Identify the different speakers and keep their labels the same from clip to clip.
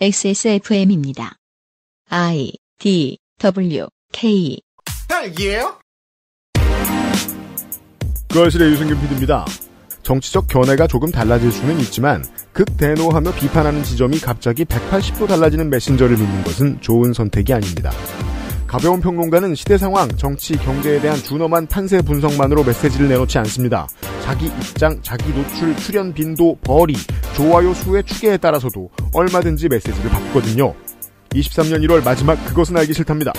Speaker 1: XSFM입니다. I D W K
Speaker 2: 딸기예요?
Speaker 3: 그 아실의 유승균 PD입니다. 정치적 견해가 조금 달라질 수는 있지만 극대노하며 비판하는 지점이 갑자기 180도 달라지는 메신저를 믿는 것은 좋은 선택이 아닙니다. 가벼운 평론가는 시대 상황, 정치, 경제에 대한 준엄한 판세 분석만으로 메시지를 내놓지 않습니다. 자기 입장, 자기 노출, 출연 빈도, 벌이, 좋아요 수의 추계에 따라서도 얼마든지 메시지를 바꾸거든요. 23년 1월 마지막 그것은 알기 싫답니다.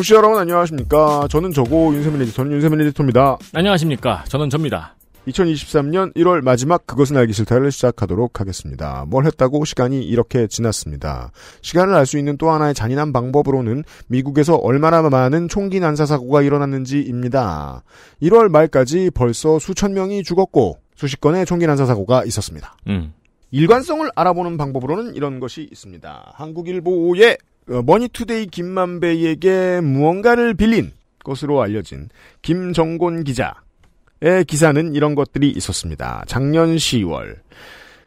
Speaker 3: 청취자 여러분 안녕하십니까. 저는 저고 윤세민 에디터는 윤세민 에디터입니다.
Speaker 4: 안녕하십니까. 저는 접니다.
Speaker 3: 2023년 1월 마지막 그것은 알기 싫다를 시작하도록 하겠습니다. 뭘 했다고 시간이 이렇게 지났습니다. 시간을 알 수 있는 또 하나의 잔인한 방법으로는 미국에서 얼마나 많은 총기 난사 사고가 일어났는지입니다. 1월 말까지 벌써 수천 명이 죽었고 수십 건의 총기 난사 사고가 있었습니다.
Speaker 4: 음.
Speaker 3: 일관성을 알아보는 방법으로는 이런 것이 있습니다. 한국일보의 어, 머니투데이 김만배에게 무언가를 빌린 것으로 알려진 김정곤 기자의 기사는 이런 것들이 있었습니다. 작년 10월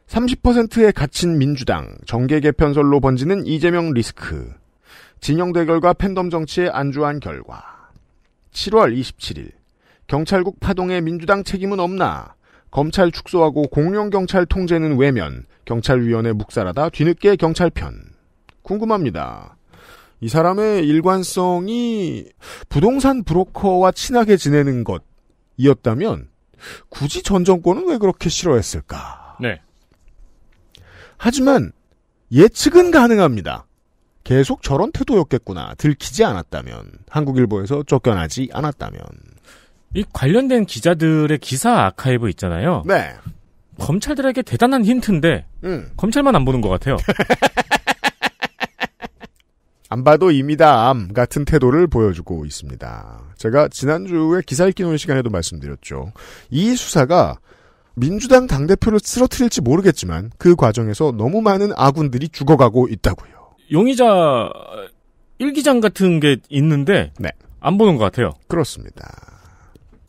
Speaker 3: 30%에 갇힌 민주당 정계 개편설로 번지는 이재명 리스크 진영 대결과 팬덤 정치에 안주한 결과. 7월 27일 경찰국 파동에 민주당 책임은 없나? 검찰 축소하고 공룡 경찰 통제는 외면 경찰위원회 묵살하다 뒤늦게 경찰편 궁금합니다. 이 사람의 일관성이 부동산 브로커와 친하게 지내는 것이었다면 굳이 전 정권은 왜 그렇게 싫어했을까?
Speaker 4: 네.
Speaker 3: 하지만 예측은 가능합니다. 계속 저런 태도였겠구나. 들키지 않았다면 한국일보에서 쫓겨나지 않았다면.
Speaker 4: 이 관련된 기자들의 기사 아카이브 있잖아요.
Speaker 3: 네.
Speaker 4: 검찰들에게 대단한 힌트인데
Speaker 3: 음.
Speaker 4: 검찰만 안 보는 것 같아요.
Speaker 3: 안 봐도 입니다. 암 같은 태도를 보여주고 있습니다. 제가 지난주에 기사 읽기 노는 시간에도 말씀드렸죠. 이 수사가 민주당 당대표를 쓰러뜨릴지 모르겠지만 그 과정에서 너무 많은 아군들이 죽어가고 있다고요.
Speaker 4: 용의자 일기장 같은 게 있는데
Speaker 3: 네.
Speaker 4: 안 보는 것 같아요.
Speaker 3: 그렇습니다.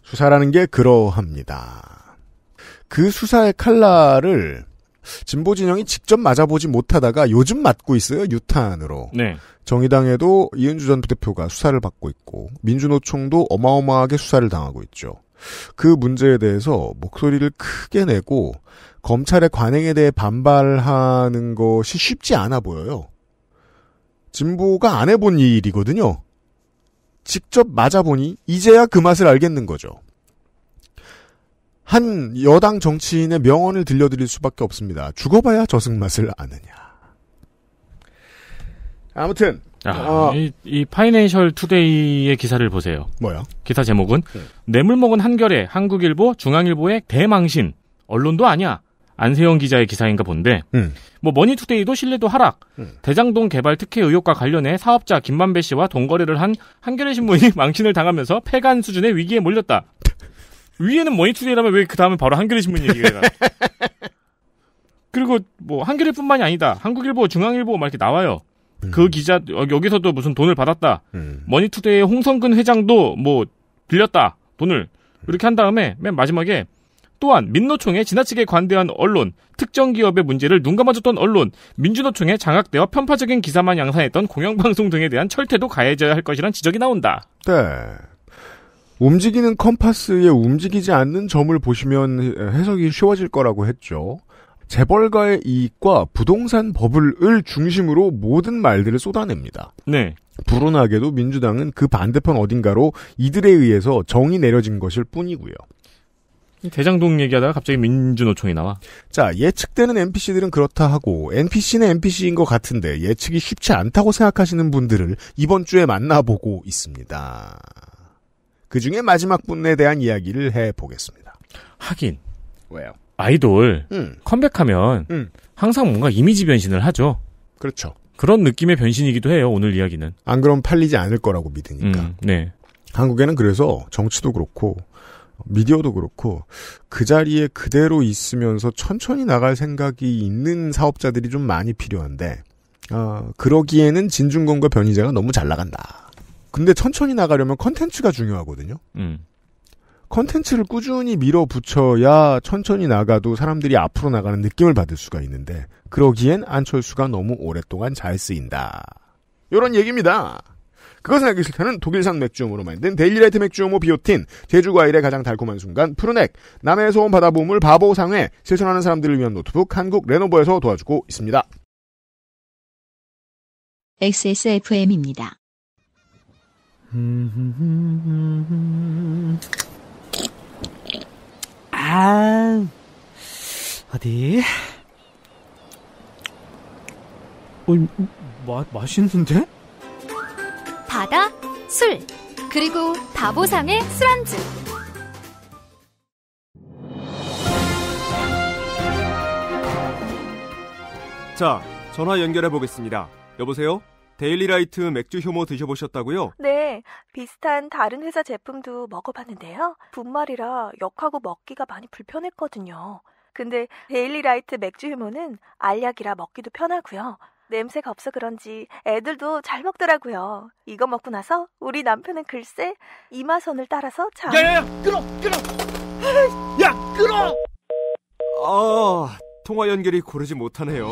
Speaker 3: 수사라는 게 그러합니다. 그 수사의 칼날을 진보 진영이 직접 맞아보지 못하다가 요즘 맞고 있어요. 유탄으로.
Speaker 4: 네.
Speaker 3: 정의당에도 이은주 전 부대표가 수사를 받고 있고 민주노총도 어마어마하게 수사를 당하고 있죠. 그 문제에 대해서 목소리를 크게 내고 검찰의 관행에 대해 반발하는 것이 쉽지 않아 보여요. 진보가 안 해본 일이거든요. 직접 맞아보니 이제야 그 맛을 알겠는 거죠. 한 여당 정치인의 명언을 들려드릴 수밖에 없습니다. 죽어봐야 저승 맛을 아느냐. 아무튼
Speaker 4: 아,
Speaker 3: 어.
Speaker 4: 이, 이 파이낸셜 투데이의 기사를 보세요.
Speaker 3: 뭐야?
Speaker 4: 기사 제목은
Speaker 3: 네.
Speaker 4: 뇌물 먹은 한겨레, 한국일보, 중앙일보의 대망신. 언론도 아니야. 안세영 기자의 기사인가 본데
Speaker 3: 음.
Speaker 4: 뭐 머니투데이도 신뢰도 하락.
Speaker 3: 음.
Speaker 4: 대장동 개발 특혜 의혹과 관련해 사업자 김만배 씨와 동거래를 한 한겨레 신문이 망신을 당하면서 폐간 수준의 위기에 몰렸다. 위에는 머니투데이라면 왜 그 다음에 바로 한겨레 신문 얘기가 나? 그리고 뭐 한겨레뿐만이 아니다. 한국일보, 중앙일보 막 이렇게 나와요. 그 기자 어, 여기서도 무슨 돈을 받았다.
Speaker 3: 음.
Speaker 4: 머니투데이의 홍성근 회장도 뭐 빌렸다 돈을 이렇게 한 다음에 맨 마지막에 또한 민노총에 지나치게 관대한 언론, 특정 기업의 문제를 눈 감아줬던 언론, 민주노총에 장악되어 편파적인 기사만 양산했던 공영방송 등에 대한 철퇴도 가해져야 할 것이란 지적이 나온다.
Speaker 3: 네. 움직이는 컴파스에 움직이지 않는 점을 보시면 해석이 쉬워질 거라고 했죠. 재벌가의 이익과 부동산 버블을 중심으로 모든 말들을 쏟아냅니다.
Speaker 4: 네.
Speaker 3: 불운하게도 민주당은 그 반대편 어딘가로 이들에 의해서 정이 내려진 것일 뿐이고요.
Speaker 4: 이 대장동 얘기하다가 갑자기 민주노총이 나와.
Speaker 3: 자, 예측되는 NPC들은 그렇다 하고 NPC는 NPC인 것 같은데 예측이 쉽지 않다고 생각하시는 분들을 이번 주에 만나보고 있습니다. 그 중에 마지막 분에 대한 이야기를 해보겠습니다.
Speaker 4: 하긴
Speaker 3: 왜요?
Speaker 4: 아이돌
Speaker 3: 음,
Speaker 4: 컴백하면
Speaker 3: 음.
Speaker 4: 항상 뭔가 이미지 변신을 하죠.
Speaker 3: 그렇죠.
Speaker 4: 그런 느낌의 변신이기도 해요. 오늘 이야기는.
Speaker 3: 안 그럼 팔리지 않을 거라고 믿으니까.
Speaker 4: 음, 네.
Speaker 3: 한국에는 그래서 정치도 그렇고 미디어도 그렇고 그 자리에 그대로 있으면서 천천히 나갈 생각이 있는 사업자들이 좀 많이 필요한데 어, 그러기에는 진중권과 변희재가 너무 잘 나간다. 근데 천천히 나가려면 컨텐츠가 중요하거든요.
Speaker 4: 음.
Speaker 3: 컨텐츠를 꾸준히 밀어붙여야 천천히 나가도 사람들이 앞으로 나가는 느낌을 받을 수가 있는데 그러기엔 안철수가 너무 오랫동안 잘 쓰인다. 이런 얘기입니다. 그것은 알기 싫다는 독일산 맥주효모로 만든 데일리라이트 맥주효모 비오틴, 제주과일의 가장 달콤한 순간 푸르넥, 남해 소원 바다보물 바보상회, 실천하는 사람들을 위한 노트북 한국 레노버에서 도와주고 있습니다.
Speaker 1: XSFM입니다.
Speaker 2: 아, 어디? 어, 마, 맛있는데?
Speaker 5: 바다, 술, 그리고 바보상의 술안주.
Speaker 6: 자, 전화 연결해 보겠습니다. 여보세요? 데일리라이트 맥주 효모 드셔보셨다고요?
Speaker 7: 네, 비슷한 다른 회사 제품도 먹어봤는데요. 분말이라 역하고 먹기가 많이 불편했거든요. 근데 데일리라이트 맥주 효모는 알약이라 먹기도 편하고요. 냄새가 없어 그런지 애들도 잘 먹더라고요. 이거 먹고 나서 우리 남편은 글쎄 이마선을 따라서 참.
Speaker 6: 야야야, 끊어, 끊어. 야, 끊어. 아, 통화 연결이 고르지 못하네요.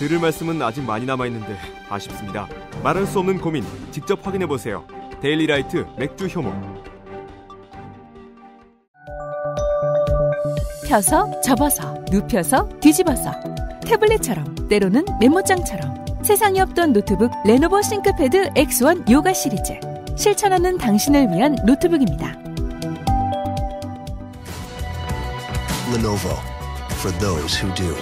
Speaker 6: 들을 말씀은 아직 많이 남아 있는데 아쉽습니다. 말할 수 없는 고민 직접 확인해 보세요. 데일리라이트 맥주 효모.
Speaker 8: 펴서 접어서 눕혀서 뒤집어서 태블릿처럼 때로는 메모장처럼 세상에 없던 노트북 레노버 싱크패드 X1 요가 시리즈 실천하는 당신을 위한 노트북입니다.
Speaker 9: Lenovo for those who do.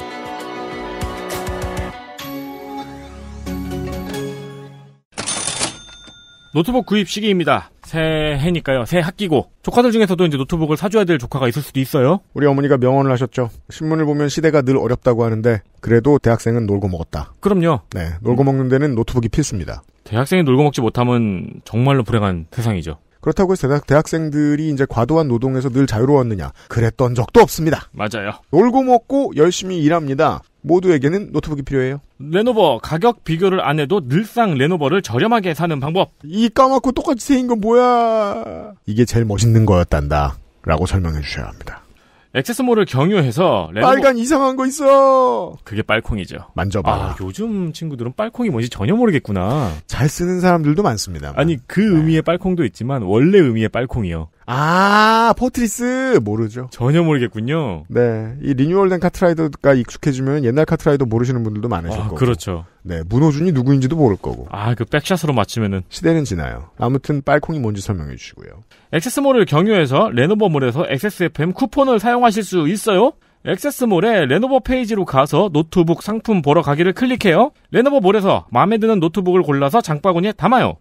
Speaker 4: 노트북 구입 시기입니다. 새해니까요. 새 학기고 조카들 중에서도 이제 노트북을 사줘야 될 조카가 있을 수도 있어요.
Speaker 3: 우리 어머니가 명언을 하셨죠. 신문을 보면 시대가 늘 어렵다고 하는데 그래도 대학생은 놀고 먹었다.
Speaker 4: 그럼요.
Speaker 3: 네, 놀고 먹는 데는 노트북이 필수입니다.
Speaker 4: 대학생이 놀고 먹지 못하면 정말로 불행한 세상이죠.
Speaker 3: 그렇다고 해서 대학, 대학 생들이 이제 과도한 노동에서 늘 자유로웠느냐? 그랬던 적도 없습니다.
Speaker 4: 맞아요.
Speaker 3: 놀고 먹고 열심히 일합니다. 모두에게는 노트북이 필요해요.
Speaker 4: 레노버 가격 비교를 안 해도 늘상 레노버를 저렴하게 사는 방법.
Speaker 3: 이 까맣고 똑같이 생긴 건 뭐야? 이게 제일 멋있는 거였단다. 라고 설명해 주셔야 합니다.
Speaker 4: 액세스몰을 경유해서 레노버
Speaker 3: 빨간 이상한 거 있어!
Speaker 4: 그게 빨콩이죠.
Speaker 3: 만져봐.
Speaker 4: 아, 요즘 친구들은 빨콩이 뭔지 전혀 모르겠구나.
Speaker 3: 잘 쓰는 사람들도 많습니다.
Speaker 4: 아니, 그 의미의 빨콩도 있지만 원래 의미의 빨콩이요.
Speaker 3: 아, 포트리스! 모르죠.
Speaker 4: 전혀 모르겠군요.
Speaker 3: 네. 이 리뉴얼된 카트라이더가 익숙해지면 옛날 카트라이더 모르시는 분들도 많으실
Speaker 4: 아,
Speaker 3: 거고.
Speaker 4: 그렇죠.
Speaker 3: 네. 문호준이 누구인지도 모를 거고.
Speaker 4: 아, 그 back shot으로 맞추면은
Speaker 3: 시대는 지나요. 아무튼 빨콩이 뭔지 설명해 주시고요.
Speaker 4: 액세스몰을 경유해서 레노버몰에서 XSFM 쿠폰을 사용하실 수 있어요. 액세스몰에 레노버 페이지로 가서 노트북 상품 보러 가기를 클릭해요. 레노버몰에서 마음에 드는 노트북을 골라서 장바구니에 담아요.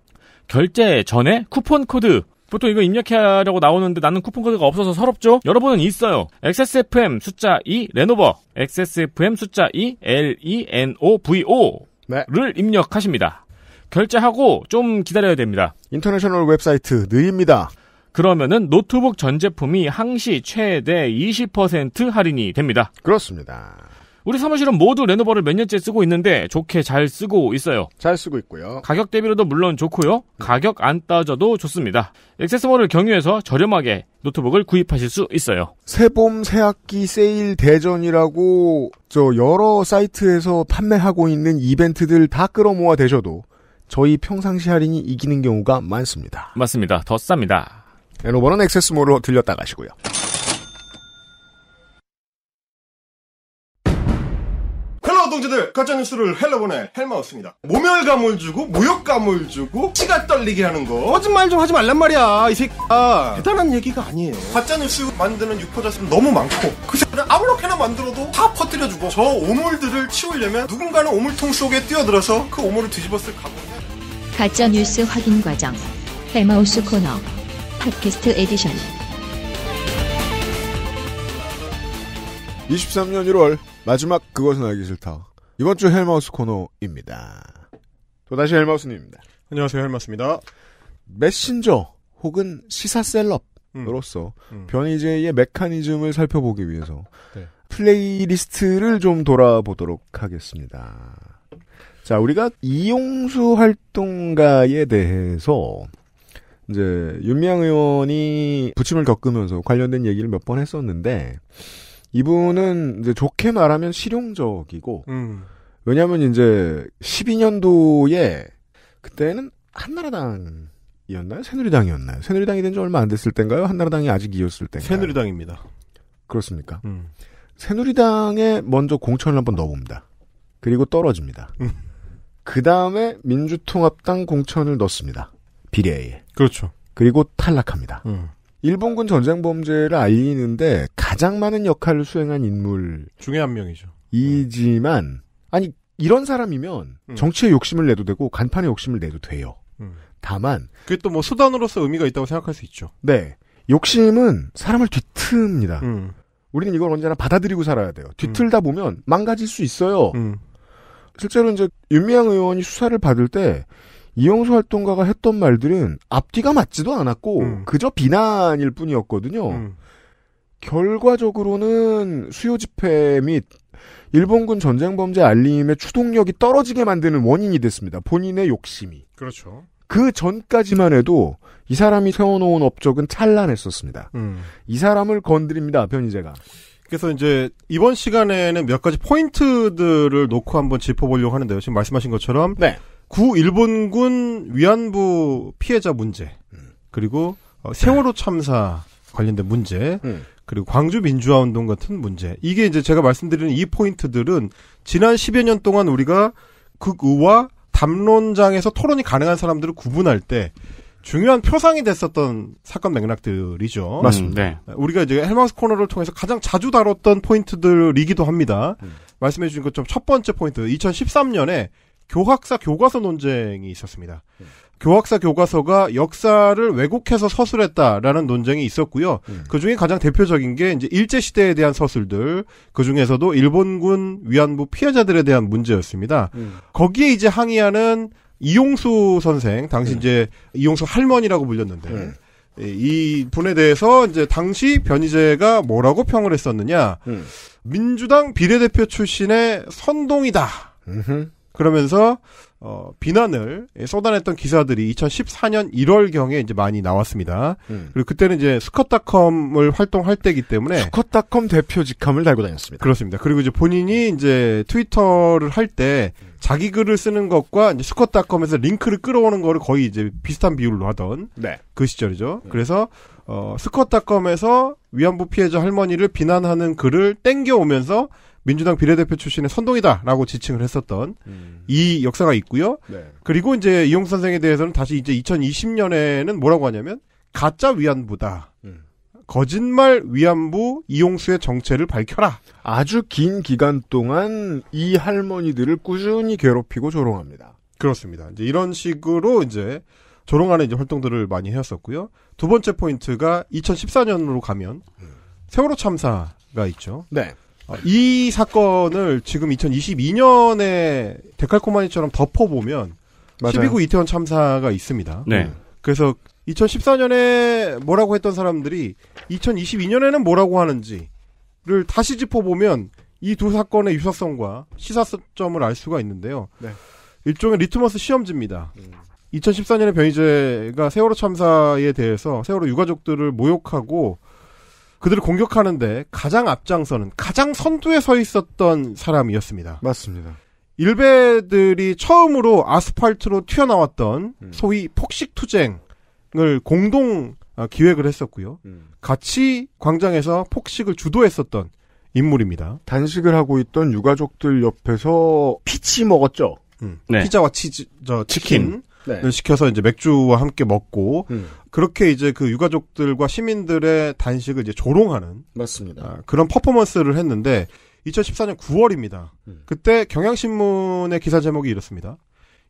Speaker 4: 결제 전에 쿠폰 코드 보통 이거 입력하려고 나오는데 나는 쿠폰 코드가 없어서 서럽죠? 여러분은 있어요. XSFM 숫자 2 레노버 XSFM 숫자 2 LENOVO
Speaker 3: 네.
Speaker 4: 를 입력하십니다. 결제하고 좀 기다려야 됩니다.
Speaker 3: international 웹사이트 느립니다.
Speaker 4: 그러면은 노트북 전 제품이 항시 최대 20% 할인이 됩니다.
Speaker 3: 그렇습니다.
Speaker 4: 우리 사무실은 모두 레노버를 몇 년째 쓰고 있는데 좋게 잘 쓰고 있어요.
Speaker 3: 잘 쓰고 있고요.
Speaker 4: 가격 대비로도 물론 좋고요. 가격 안 따져도 좋습니다. 액세스몰을 경유해서 저렴하게 노트북을 구입하실 수 있어요.
Speaker 3: 새봄 새학기 세일 대전이라고 저 여러 사이트에서 판매하고 있는 이벤트들 다 끌어모아 대셔도 저희 평상시 할인이 이기는 경우가 많습니다.
Speaker 4: 맞습니다. 더 쌉니다.
Speaker 3: 레노버는 액세스몰로 들렸다 가시고요.
Speaker 10: hello 동지들 가짜뉴스를 hell로 보내 헬마우스입니다 모멸감을 주고 모욕감을 주고 치가 떨리게 하는 거 거짓말 좀 하지 말란 말이야 이 새끼야 대단한 얘기가 아니에요 가짜뉴스 만드는 유포자수는 너무 많고 그 새끼를 아무렇게나 만들어도 다 퍼뜨려주고 저 오물들을 치우려면 누군가는 오물통 속에 뛰어들어서 그 오물을 뒤집었을 각오
Speaker 1: 가짜 뉴스 확인 과정. 헬마우스 코너. 팟캐스트 에디션.
Speaker 3: 23년 1월 마지막 그것은 알기 싫다. 이번 주 헬마우스 코너입니다. 또다시 헬마우스님입니다.
Speaker 10: 안녕하세요 헬마우스입니다
Speaker 3: 메신저 혹은 시사 celeb으로서
Speaker 10: 음.
Speaker 3: 변희재의 메커니즘을 살펴보기 위해서
Speaker 10: 네.
Speaker 3: playlist를 좀 돌아보도록 하겠습니다. 자, 우리가 이용수 활동가에 대해서 이제 윤미향 의원이 부침을 겪으면서 관련된 얘기를 몇 번 했었는데 이분은 이제 좋게 말하면 실용적이고
Speaker 10: 음.
Speaker 3: 왜냐하면 이제 12년도에 그때는 한나라당이었나요? 새누리당이었나요? 새누리당이 된 지 얼마 안 됐을 때인가요? 한나라당이 아직 이었을 때인가요?
Speaker 10: 새누리당입니다.
Speaker 3: 그렇습니까?
Speaker 10: 음.
Speaker 3: 새누리당에 먼저 공천을 한번 넣어봅니다. 그리고 떨어집니다.
Speaker 10: 음.
Speaker 3: 그 다음에 민주통합당 공천을 넣습니다. 비례에.
Speaker 10: 그렇죠.
Speaker 3: 그리고 탈락합니다.
Speaker 10: 음.
Speaker 3: 일본군 전쟁 범죄를 알리는데 가장 많은 역할을 수행한 인물
Speaker 10: 중에 한 명이죠.
Speaker 3: 이지만 아니 이런 사람이면
Speaker 10: 음.
Speaker 3: 정치에 욕심을 내도 되고 간판에 욕심을 내도 돼요.
Speaker 10: 음.
Speaker 3: 다만
Speaker 10: 그게 또 뭐 수단으로서 의미가 있다고 생각할 수 있죠.
Speaker 3: 네 욕심은 사람을 뒤틉니다.
Speaker 10: 음.
Speaker 3: 우리는 이걸 언제나 받아들이고 살아야 돼요. 뒤틀다 보면 망가질 수 있어요.
Speaker 10: 음.
Speaker 3: 실제로 이제 윤미향 의원이 수사를 받을 때 이용수 활동가가 했던 말들은 앞뒤가 맞지도 않았고
Speaker 10: 음.
Speaker 3: 그저 비난일 뿐이었거든요.
Speaker 10: 음.
Speaker 3: 결과적으로는 수요 집회 및 일본군 전쟁 범죄 알림의 추동력이 떨어지게 만드는 원인이 됐습니다. 본인의 욕심이.
Speaker 10: 그렇죠.
Speaker 3: 그 전까지만 해도 이 사람이 세워놓은 업적은 찬란했었습니다.
Speaker 10: 음.
Speaker 3: 이 사람을 건드립니다. 변희재가.
Speaker 10: 그래서 이제 이번 시간에는 몇 가지 포인트들을 놓고 한번 짚어보려고 하는데요. 지금 말씀하신 것처럼
Speaker 3: 네.
Speaker 10: 구 일본군 위안부 피해자 문제 그리고 어, 세월호 참사 관련된 문제
Speaker 3: 음.
Speaker 10: 그리고 광주 민주화 운동 같은 문제 이게 이제 제가 말씀드리는 이 포인트들은 지난 10여 년 동안 우리가 극의와 담론장에서 토론이 가능한 사람들을 구분할 때 중요한 표상이 됐었던 사건 맥락들이죠.
Speaker 3: 맞습니다.
Speaker 4: 네.
Speaker 10: 우리가 이제 헬마우스 코너를 통해서 가장 자주 다뤘던 포인트들이기도 합니다.
Speaker 3: 음.
Speaker 10: 말씀해 주신 것처럼 첫 번째 포인트, 2013년에 교학사 교과서 논쟁이 있었습니다.
Speaker 3: 음.
Speaker 10: 교학사 교과서가 역사를 왜곡해서 서술했다라는 논쟁이 있었고요.
Speaker 3: 음.
Speaker 10: 그 중에 가장 대표적인 게 이제 일제 시대에 대한 서술들, 그 중에서도 일본군 위안부 피해자들에 대한 문제였습니다.
Speaker 3: 음.
Speaker 10: 거기에 이제 항의하는 이용수 선생, 당시 이제 이용수 할머니라고 불렸는데
Speaker 3: 음.
Speaker 10: 예, 이 분에 대해서 이제 당시 변희재가 뭐라고 평을 했었느냐?
Speaker 3: 음.
Speaker 10: 민주당 비례대표 출신의 선동이다. 그러면서 어, 비난을 쏟아냈던 기사들이 2014년 1월경에 이제 많이 나왔습니다.
Speaker 3: 음.
Speaker 10: 그리고 그때는 이제 스컷닷컴을 활동할 때이기 때문에
Speaker 3: 수컷닷컴 대표 직함을 달고 다녔습니다.
Speaker 10: 그렇습니다. 그리고 이제 본인이 이제 트위터를 할 때 자기 글을 쓰는 것과 이제 스컷닷컴에서 링크를 끌어오는 거를 거의 이제 비슷한 비율로 하던
Speaker 3: 네.
Speaker 10: 그 시절이죠. 그래서 어, 스컷닷컴에서 위안부 피해자 할머니를 비난하는 글을 땡겨오면서 민주당 비례대표 출신의 선동이다라고 지칭을 했었던
Speaker 3: 음.
Speaker 10: 이 역사가 있고요.
Speaker 3: 네.
Speaker 10: 그리고 이제 이용 선생에 대해서는 다시 이제 2020년에는 뭐라고 하냐면 가짜 위안부다.
Speaker 3: 음.
Speaker 10: 거짓말 위안부 이용수의 정체를 밝혀라.
Speaker 3: 아주 긴 기간 동안 이 할머니들을 꾸준히 괴롭히고 조롱합니다.
Speaker 10: 그렇습니다. 이제 이런 식으로 이제 조롱하는 이제 활동들을 많이 해왔었고요. 두 번째 포인트가 2014년으로 가면 세월호 참사가 있죠.
Speaker 3: 네.
Speaker 10: 어, 이 사건을 지금 2022년에 데칼코마니처럼 덮어보면
Speaker 3: 맞아요.
Speaker 10: 12구 이태원 참사가 있습니다.
Speaker 4: 네.
Speaker 10: 그래서 2014년에 뭐라고 했던 사람들이 2022년에는 뭐라고 하는지를 다시 짚어보면 이 두 사건의 유사성과 시사점을 알 수가 있는데요.
Speaker 3: 네.
Speaker 10: 일종의 리트머스 시험지입니다.
Speaker 3: 음.
Speaker 10: 2014년에 변희재가 세월호 참사에 대해서 세월호 유가족들을 모욕하고 그들을 공격하는데 가장 앞장서는 가장 선두에 서 있었던 사람이었습니다.
Speaker 3: 맞습니다.
Speaker 10: 일베들이 처음으로 아스팔트로 튀어나왔던
Speaker 3: 음.
Speaker 10: 소위 폭식 투쟁을 공동 아, 기획을 했었고요.
Speaker 3: 음.
Speaker 10: 같이 광장에서 폭식을 주도했었던 인물입니다.
Speaker 3: 단식을 하고 있던 유가족들 옆에서 피자 먹었죠.
Speaker 4: 네.
Speaker 10: 피자와 치즈, 저 치킨을
Speaker 3: 네.
Speaker 10: 시켜서 이제 맥주와 함께 먹고
Speaker 3: 음.
Speaker 10: 그렇게 이제 그 유가족들과 시민들의 단식을 이제 조롱하는
Speaker 3: 맞습니다.
Speaker 10: 아, 그런 퍼포먼스를 했는데 2014년 9월입니다.
Speaker 3: 음.
Speaker 10: 그때 경향신문의 기사 제목이 이렇습니다.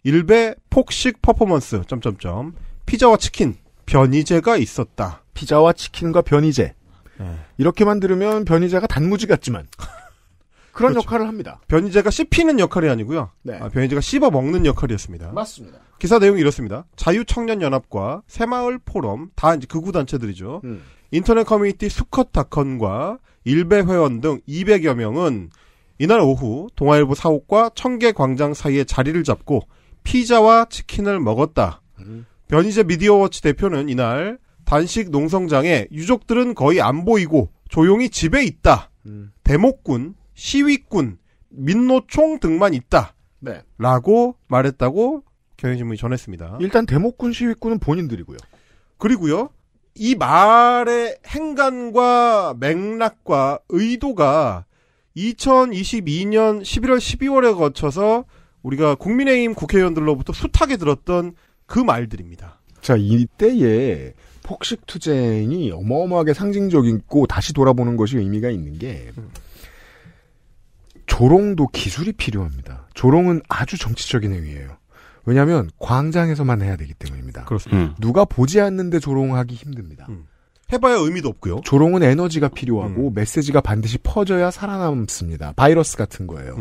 Speaker 10: 일베 폭식 퍼포먼스 점점점 피자와 치킨 변이제가 있었다.
Speaker 3: 피자와 치킨과 변이제.
Speaker 10: 네.
Speaker 3: 이렇게만 들으면 변이제가 단무지 같지만 그런
Speaker 10: 그렇죠.
Speaker 3: 역할을 합니다.
Speaker 10: 변희재가 씹히는 역할이 아니고요.
Speaker 3: 네.
Speaker 10: 아, 변희재가 씹어 먹는 역할이었습니다.
Speaker 3: 맞습니다.
Speaker 10: 기사 내용이 이렇습니다. 자유청년연합과 새마을 포럼 다 이제 극우 단체들이죠.
Speaker 3: 음.
Speaker 10: 인터넷 커뮤니티 수컷닷컴과 일베 회원 등 200여 명은 이날 오후 동아일보 사옥과 청계광장 사이에 자리를 잡고 피자와 치킨을 먹었다. 변희재 미디어워치 대표는 이날 단식 농성장에 유족들은 거의 안 보이고 조용히 집에 있다. 대목군, 시위군, 민노총 등만 있다.
Speaker 3: 네.
Speaker 10: 라고 말했다고 경향신문이 전했습니다.
Speaker 3: 일단 대목군 시위군은 본인들이고요.
Speaker 10: 그리고요. 이 말의 행간과 맥락과 의도가 2022년 11월 12월에 거쳐서 우리가 국민의힘 국회의원들로부터 숱하게 들었던 그 말들입니다.
Speaker 3: 자, 이때에 폭식 투쟁이 어마어마하게 상징적이고 다시 돌아보는 것이 의미가 있는 게 조롱도 기술이 필요합니다. 조롱은 아주 정치적인 행위예요. 왜냐하면 광장에서만 해야 되기 때문입니다.
Speaker 10: 그렇습니다.
Speaker 3: 누가 보지 않는데 조롱하기 힘듭니다.
Speaker 10: 해봐야 의미도 없고요.
Speaker 3: 조롱은 에너지가 필요하고 메시지가 반드시 퍼져야 살아남습니다. 바이러스 같은 거예요.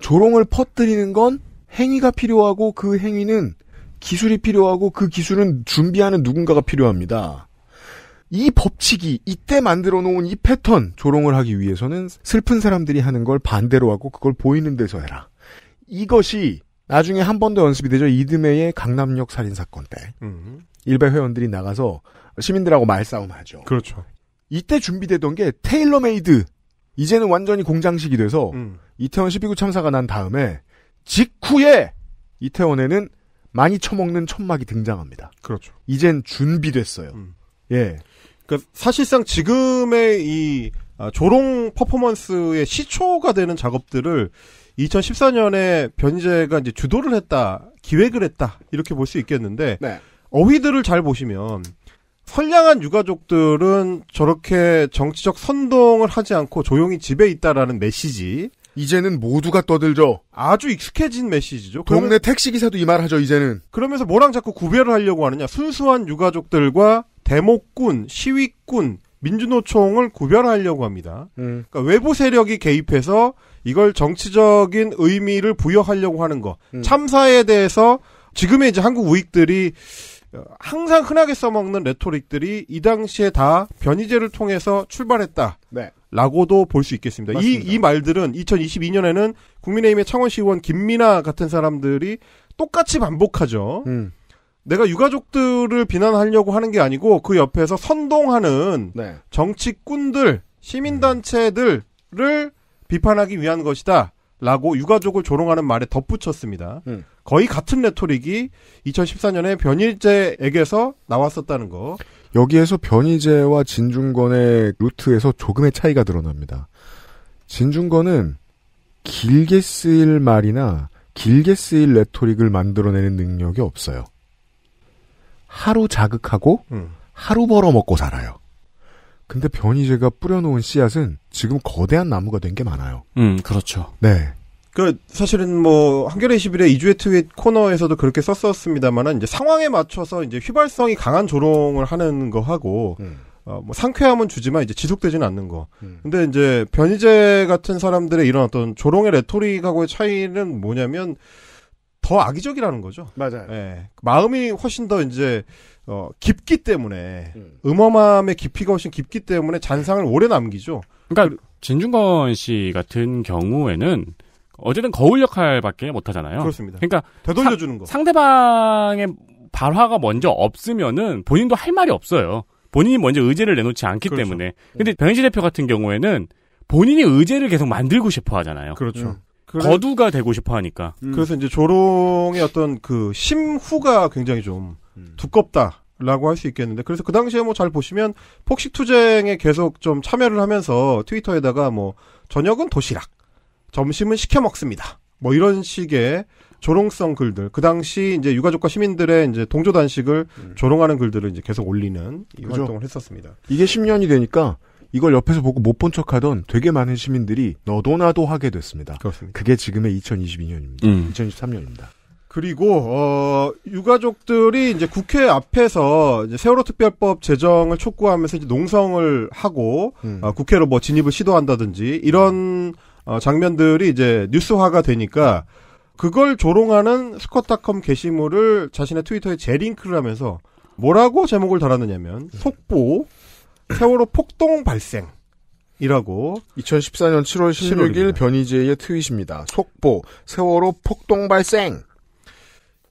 Speaker 3: 조롱을 퍼뜨리는 건 행위가 필요하고 그 행위는 기술이 필요하고 그 기술은 준비하는 누군가가 필요합니다. 이 법칙이 이때 만들어 놓은 이 패턴 조롱을 하기 위해서는 슬픈 사람들이 하는 걸 반대로 하고 그걸 보이는 데서 해라. 이것이 나중에 한 번 더 연습이 되죠. 이듬해의 강남역 살인 사건 때 일베 회원들이 나가서 시민들하고 말싸움 하죠.
Speaker 10: 그렇죠.
Speaker 3: 이때 준비되던 게 tailor-made. 이제는 완전히 공장식이 돼서 이태원 10.29 참사가 난 다음에 직후에 이태원에는 많이 처먹는 천막이 등장합니다.
Speaker 10: 그렇죠.
Speaker 3: 이젠 준비됐어요. 예.
Speaker 10: 그러니까 사실상 지금의 이 아, 조롱 퍼포먼스의 시초가 되는 작업들을 2014년에 변희재가 이제 주도를 했다, 기획을 했다 이렇게 볼 수 있겠는데
Speaker 3: 네.
Speaker 10: 어휘들을 잘 보시면 선량한 유가족들은 저렇게 정치적 선동을 하지 않고 조용히 집에 있다라는 메시지.
Speaker 3: 이제는 모두가 떠들죠.
Speaker 10: 아주 익숙해진 메시지죠.
Speaker 3: 동네 택시기사도 이 말 하죠, 이제는.
Speaker 10: 그러면서 뭐랑 자꾸 구별을 하려고 하느냐. 순수한 유가족들과 대목군, 시위군, 민주노총을 구별하려고 합니다.
Speaker 3: 음.
Speaker 10: 그러니까 외부 세력이 개입해서 이걸 정치적인 의미를 부여하려고 하는 거.
Speaker 3: 음.
Speaker 10: 참사에 대해서 지금의 이제 한국 우익들이 어, 항상 흔하게 써먹는 레토릭들이 이 당시에 다 변희재를 통해서 출발했다.
Speaker 3: 네.
Speaker 10: 라고도 볼 수 있겠습니다. 이,
Speaker 3: 맞습니다.
Speaker 10: 이 말들은 2022년에는 국민의힘의 창원시의원 김민아 같은 사람들이 똑같이 반복하죠.
Speaker 3: 음.
Speaker 10: 내가 유가족들을 비난하려고 하는 게 아니고 그 옆에서 선동하는
Speaker 3: 네.
Speaker 10: 정치꾼들, 시민단체들을 비판하기 위한 것이다. 라고 유가족을 조롱하는 말에 덧붙였습니다.
Speaker 3: 음.
Speaker 10: 거의 같은 레토릭이 2014년에 변일재에게서 나왔었다는 거.
Speaker 3: 여기에서 변희재와 진중권의 루트에서 조금의 차이가 드러납니다. 진중권은 길게 쓰일 말이나 길게 쓰일 레토릭을 만들어내는 능력이 없어요. 하루 자극하고 하루 벌어먹고 살아요. 근데 변희재가 뿌려놓은 씨앗은 지금 거대한 나무가 된 게 많아요.
Speaker 4: 음, 그렇죠.
Speaker 3: 네.
Speaker 10: 그 사실은 뭐 한겨레 21의 이주의 트윗 코너에서도 그렇게 썼었습니다만은 이제 상황에 맞춰서 이제 휘발성이 강한 조롱을 하는 거 하고 어, 뭐 상쾌함은 주지만 이제 지속되지는 않는 거. 근데 이제 변희재 같은 사람들의 이런 어떤 조롱의 레토릭하고의 차이는 뭐냐면 더 악의적이라는 거죠.
Speaker 3: 맞아요.
Speaker 10: 예. 마음이 훨씬 더 이제 어, 깊기 때문에 음험함의 깊이가 훨씬 깊기 때문에 잔상을 오래 남기죠.
Speaker 4: 그러니까 진중권 씨 같은 경우에는 어쨌든 거울 역할밖에 못 하잖아요.
Speaker 10: 그렇습니다.
Speaker 4: 그러니까
Speaker 10: 되돌려 주는 거.
Speaker 4: 상대방의 발화가 먼저 없으면은 본인도 할 말이 없어요. 본인이 먼저 의제를 내놓지 않기
Speaker 10: 그렇죠.
Speaker 4: 때문에. 근데 변희재 대표 같은 경우에는 본인이 의제를 계속 만들고 싶어 하잖아요.
Speaker 10: 그렇죠. 그래-
Speaker 4: 거두가 되고 싶어 하니까.
Speaker 10: 그래서 이제 조롱의 어떤 그 심후가 굉장히 좀 두껍다라고 할 수 있겠는데 그래서 그 당시에 뭐 잘 보시면 폭식 투쟁에 계속 좀 참여를 하면서 트위터에다가 뭐 저녁은 도시락, 점심은 시켜 먹습니다. 뭐 이런 식의 조롱성 글들 그 당시 이제 유가족과 시민들의 이제 동조 단식을 조롱하는 글들을 이제 계속 올리는 이
Speaker 3: 그죠.
Speaker 10: 활동을 했었습니다.
Speaker 3: 이게 10년이 되니까 이걸 옆에서 보고 못 본 척하던 되게 많은 시민들이 너도 나도 하게 됐습니다.
Speaker 10: 그렇습니다.
Speaker 3: 그게 지금의 2022년입니다.
Speaker 4: 음.
Speaker 3: 2023년입니다.
Speaker 10: 그리고 어 유가족들이 이제 국회 앞에서 이제 세월호 특별법 제정을 촉구하면서 이제 농성을 하고 어, 국회로 뭐 진입을 시도한다든지 이런 어, 장면들이 이제 뉴스화가 되니까 그걸 조롱하는 스쿼트닷컴 게시물을 자신의 트위터에 재링크를 하면서 뭐라고 제목을 달았느냐면 속보 세월호 폭동 발생 이라고
Speaker 3: 2014년 7월 16일
Speaker 10: 7월입니다.
Speaker 3: 변희재의 트윗입니다. 속보 세월호 폭동 발생.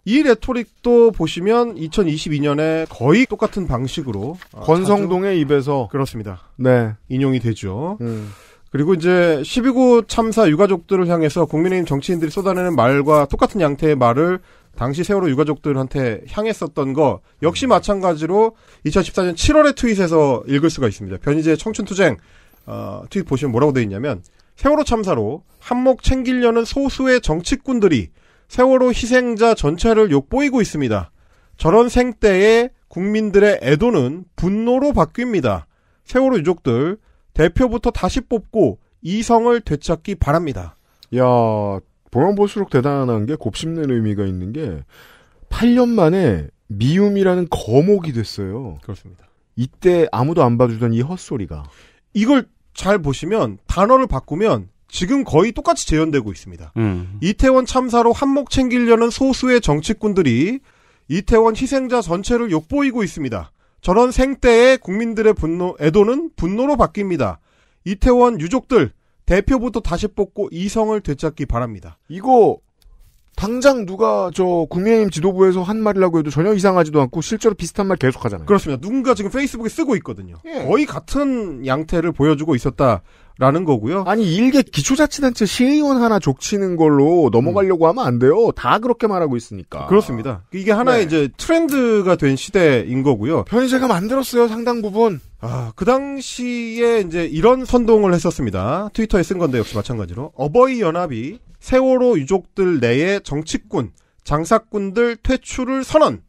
Speaker 10: 이 레토릭도 보시면 2022년에 거의 똑같은 방식으로 어,
Speaker 3: 권성동의 입에서
Speaker 10: 그렇습니다.
Speaker 3: 네.
Speaker 10: 인용이 되죠.
Speaker 3: 음.
Speaker 10: 그리고 이제 12구 참사 유가족들을 향해서 국민의힘 정치인들이 쏟아내는 말과 똑같은 양태의 말을 당시 세월호 유가족들한테 향했었던 거 역시 마찬가지로 2014년 7월의 트윗에서 읽을 수가 있습니다. 변희재 청춘투쟁 어, 트윗 보시면 뭐라고 돼 있냐면 세월호 참사로 한몫 챙기려는 소수의 정치꾼들이 세월호 희생자 전체를 욕보이고 있습니다. 저런 생때에 국민들의 애도는 분노로 바뀝니다. 세월호 유족들 대표부터 다시 뽑고 이성을 되찾기 바랍니다.
Speaker 3: 야, 보면 볼수록 대단한 게 곱씹는 의미가 있는 게 8년 만에 미움이라는 거목이 됐어요.
Speaker 10: 그렇습니다.
Speaker 3: 이때 아무도 안 봐주던 이 헛소리가.
Speaker 10: 이걸 잘 보시면 단어를 바꾸면 지금 거의 똑같이 재현되고 있습니다.
Speaker 4: 음.
Speaker 10: 이태원 참사로 한몫 챙기려는 소수의 정치꾼들이 이태원 희생자 전체를 욕보이고 있습니다. 저런 생때에 국민들의 분노, 애도는 분노로 바뀝니다. 이태원 유족들 대표부터 다시 뽑고 이성을 되찾기 바랍니다.
Speaker 3: 이거 당장 누가 저 국민의힘 지도부에서 한 말이라고 해도 전혀 이상하지도 않고 실제로 비슷한 말 계속 하잖아요.
Speaker 10: 그렇습니다. 누군가 지금 페이스북에 쓰고 있거든요.
Speaker 3: 예.
Speaker 10: 거의 같은 양태를 보여주고 있었다 라는 거고요.
Speaker 3: 아니 일개 기초자치단체 시의원 하나 족치는 걸로 넘어가려고 하면 안 돼요. 다 그렇게 말하고 있으니까.
Speaker 10: 그렇습니다. 이게 하나의
Speaker 3: 네.
Speaker 10: 이제 트렌드가 된 시대인 거고요.
Speaker 3: 편의제가 만들었어요 상당 부분.
Speaker 10: 아, 그 당시에 이제 이런 선동을 했었습니다. 트위터에 쓴 건데 역시 마찬가지로 어버이 연합이 세월호 유족들 내의 정치꾼, 장사꾼들 퇴출을 선언.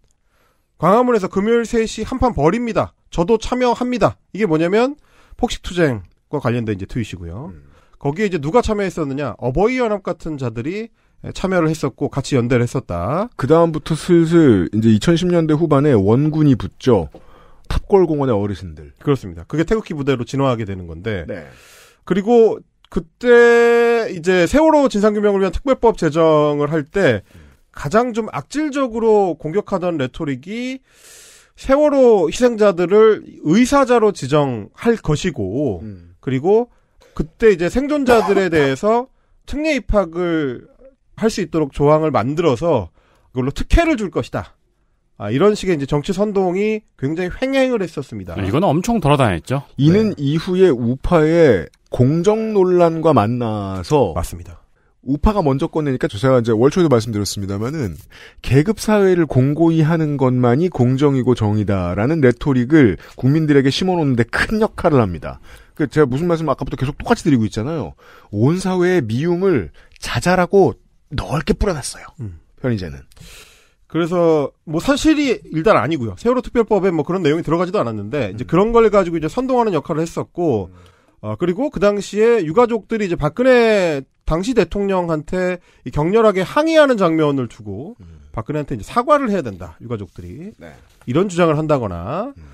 Speaker 10: 광화문에서 금요일 3시 한판 벌입니다. 저도 참여합니다. 이게 뭐냐면 폭식투쟁 과 관련된 이제 트윗이고요. 거기에 이제 누가 참여했었느냐? 어버이 연합 같은 자들이 참여를 했었고 같이 연대를 했었다.
Speaker 3: 그 다음부터 슬슬 이제 2010년대 후반에 원군이 붙죠. 탑골 공원의 어르신들.
Speaker 10: 그렇습니다. 그게 태극기 부대로 진화하게 되는 건데.
Speaker 3: 네.
Speaker 10: 그리고 그때 이제 세월호 진상규명을 위한 특별법 제정을 할 때 가장 좀 악질적으로 공격하던 레토릭이 세월호 희생자들을 의사자로 지정할 것이고
Speaker 3: 음.
Speaker 10: 그리고 그때 이제 생존자들에 대해서 특례 입학을 할 수 있도록 조항을 만들어서 그걸로 특혜를 줄 것이다. 아, 이런 식의 이제 정치 선동이 굉장히 횡행을 했었습니다.
Speaker 4: 이건 엄청 돌아다녔죠.
Speaker 3: 이는 이후에 우파의 공정 논란과 만나서
Speaker 10: 맞습니다.
Speaker 3: 우파가 먼저 꺼내니까 저 제가 이제 월초에도 말씀드렸습니다만은 계급 사회를 공고히 하는 것만이 공정이고 정의다라는 레토릭을 국민들에게 심어놓는데 큰 역할을 합니다. 그 제가 무슨 말씀 아까부터 계속 똑같이 드리고 있잖아요. 온 사회의 미움을 자잘하고 넓게 뿌려놨어요.
Speaker 10: 음.
Speaker 3: 편의제는.
Speaker 10: 그래서 뭐 사실이 일단 아니고요. 세월호 특별법에 뭐 그런 내용이 들어가지도 않았는데
Speaker 3: 음.
Speaker 10: 이제 그런 걸 가지고 이제 선동하는 역할을 했었고 어 그리고 그 당시에 유가족들이 이제 박근혜 당시 대통령한테 이 격렬하게 항의하는 장면을 두고 박근혜한테 이제 사과를 해야 된다. 유가족들이
Speaker 3: 음. 네.
Speaker 10: 이런 주장을 한다거나
Speaker 3: 음.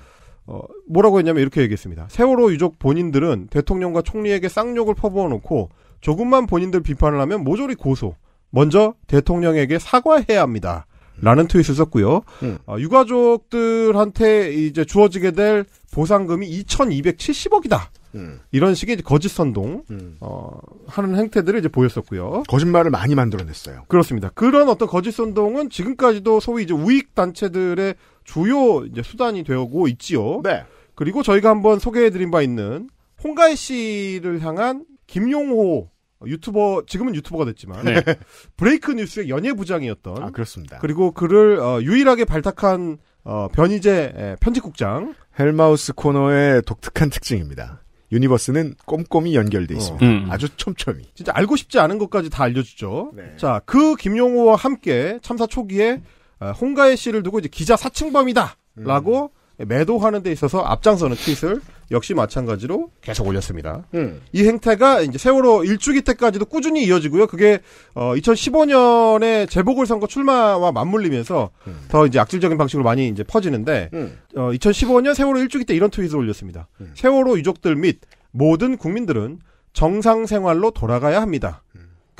Speaker 10: 어 뭐라고 했냐면 이렇게 얘기했습니다. 세월호 유족 본인들은 대통령과 총리에게 쌍욕을 퍼부어 놓고 조금만 본인들 비판을 하면 모조리 고소. 먼저 대통령에게 사과해야 합니다. 라는 트윗을 썼고요.
Speaker 3: 음.
Speaker 10: 어, 유가족들한테 이제 주어지게 될 보상금이 2,270억이다.
Speaker 3: 음.
Speaker 10: 이런 식의 거짓 선동
Speaker 3: 음.
Speaker 10: 어, 하는 행태들을 이제 보였었고요.
Speaker 3: 거짓말을 많이 만들어냈어요.
Speaker 10: 그렇습니다. 그런 어떤 거짓 선동은 지금까지도 소위 이제 우익 단체들의 주요 이제 수단이 되고 있지요.
Speaker 3: 네.
Speaker 10: 그리고 저희가 한번 소개해드린 바 있는 홍가희 씨를 향한 김용호 유튜버 지금은 유튜버가 됐지만
Speaker 4: 네.
Speaker 10: 브레이크 뉴스의 연예 부장이었던
Speaker 3: 아 그렇습니다.
Speaker 10: 그리고 그를 어, 유일하게 발탁한 어, 변희재 에, 편집국장
Speaker 3: 헬마우스 코너의 독특한 특징입니다. universe는 꼼꼼히 연결돼 있습니다.
Speaker 4: 음.
Speaker 3: 아주 촘촘히.
Speaker 10: 진짜 알고 싶지 않은 것까지 다 알려주죠.
Speaker 3: 네.
Speaker 10: 자, 그 김용호와 함께 참사 초기에 어, 홍가혜 씨를 두고 이제 기자 사칭범이다라고 매도하는 데 있어서 앞장서는 트윗을 역시 마찬가지로 계속 올렸습니다.
Speaker 3: 음.
Speaker 10: 이 행태가 이제 세월호 일주기 때까지도 꾸준히 이어지고요. 그게 어 2015년에 재보궐선거 출마와 맞물리면서
Speaker 3: 음.
Speaker 10: 더 이제 악질적인 방식으로 많이 이제 퍼지는데
Speaker 3: 음.
Speaker 10: 어 2015년 세월호 일주기 때 이런 트윗을 올렸습니다.
Speaker 3: 음.
Speaker 10: 세월호 유족들 및 모든 국민들은 정상 생활로 돌아가야 합니다.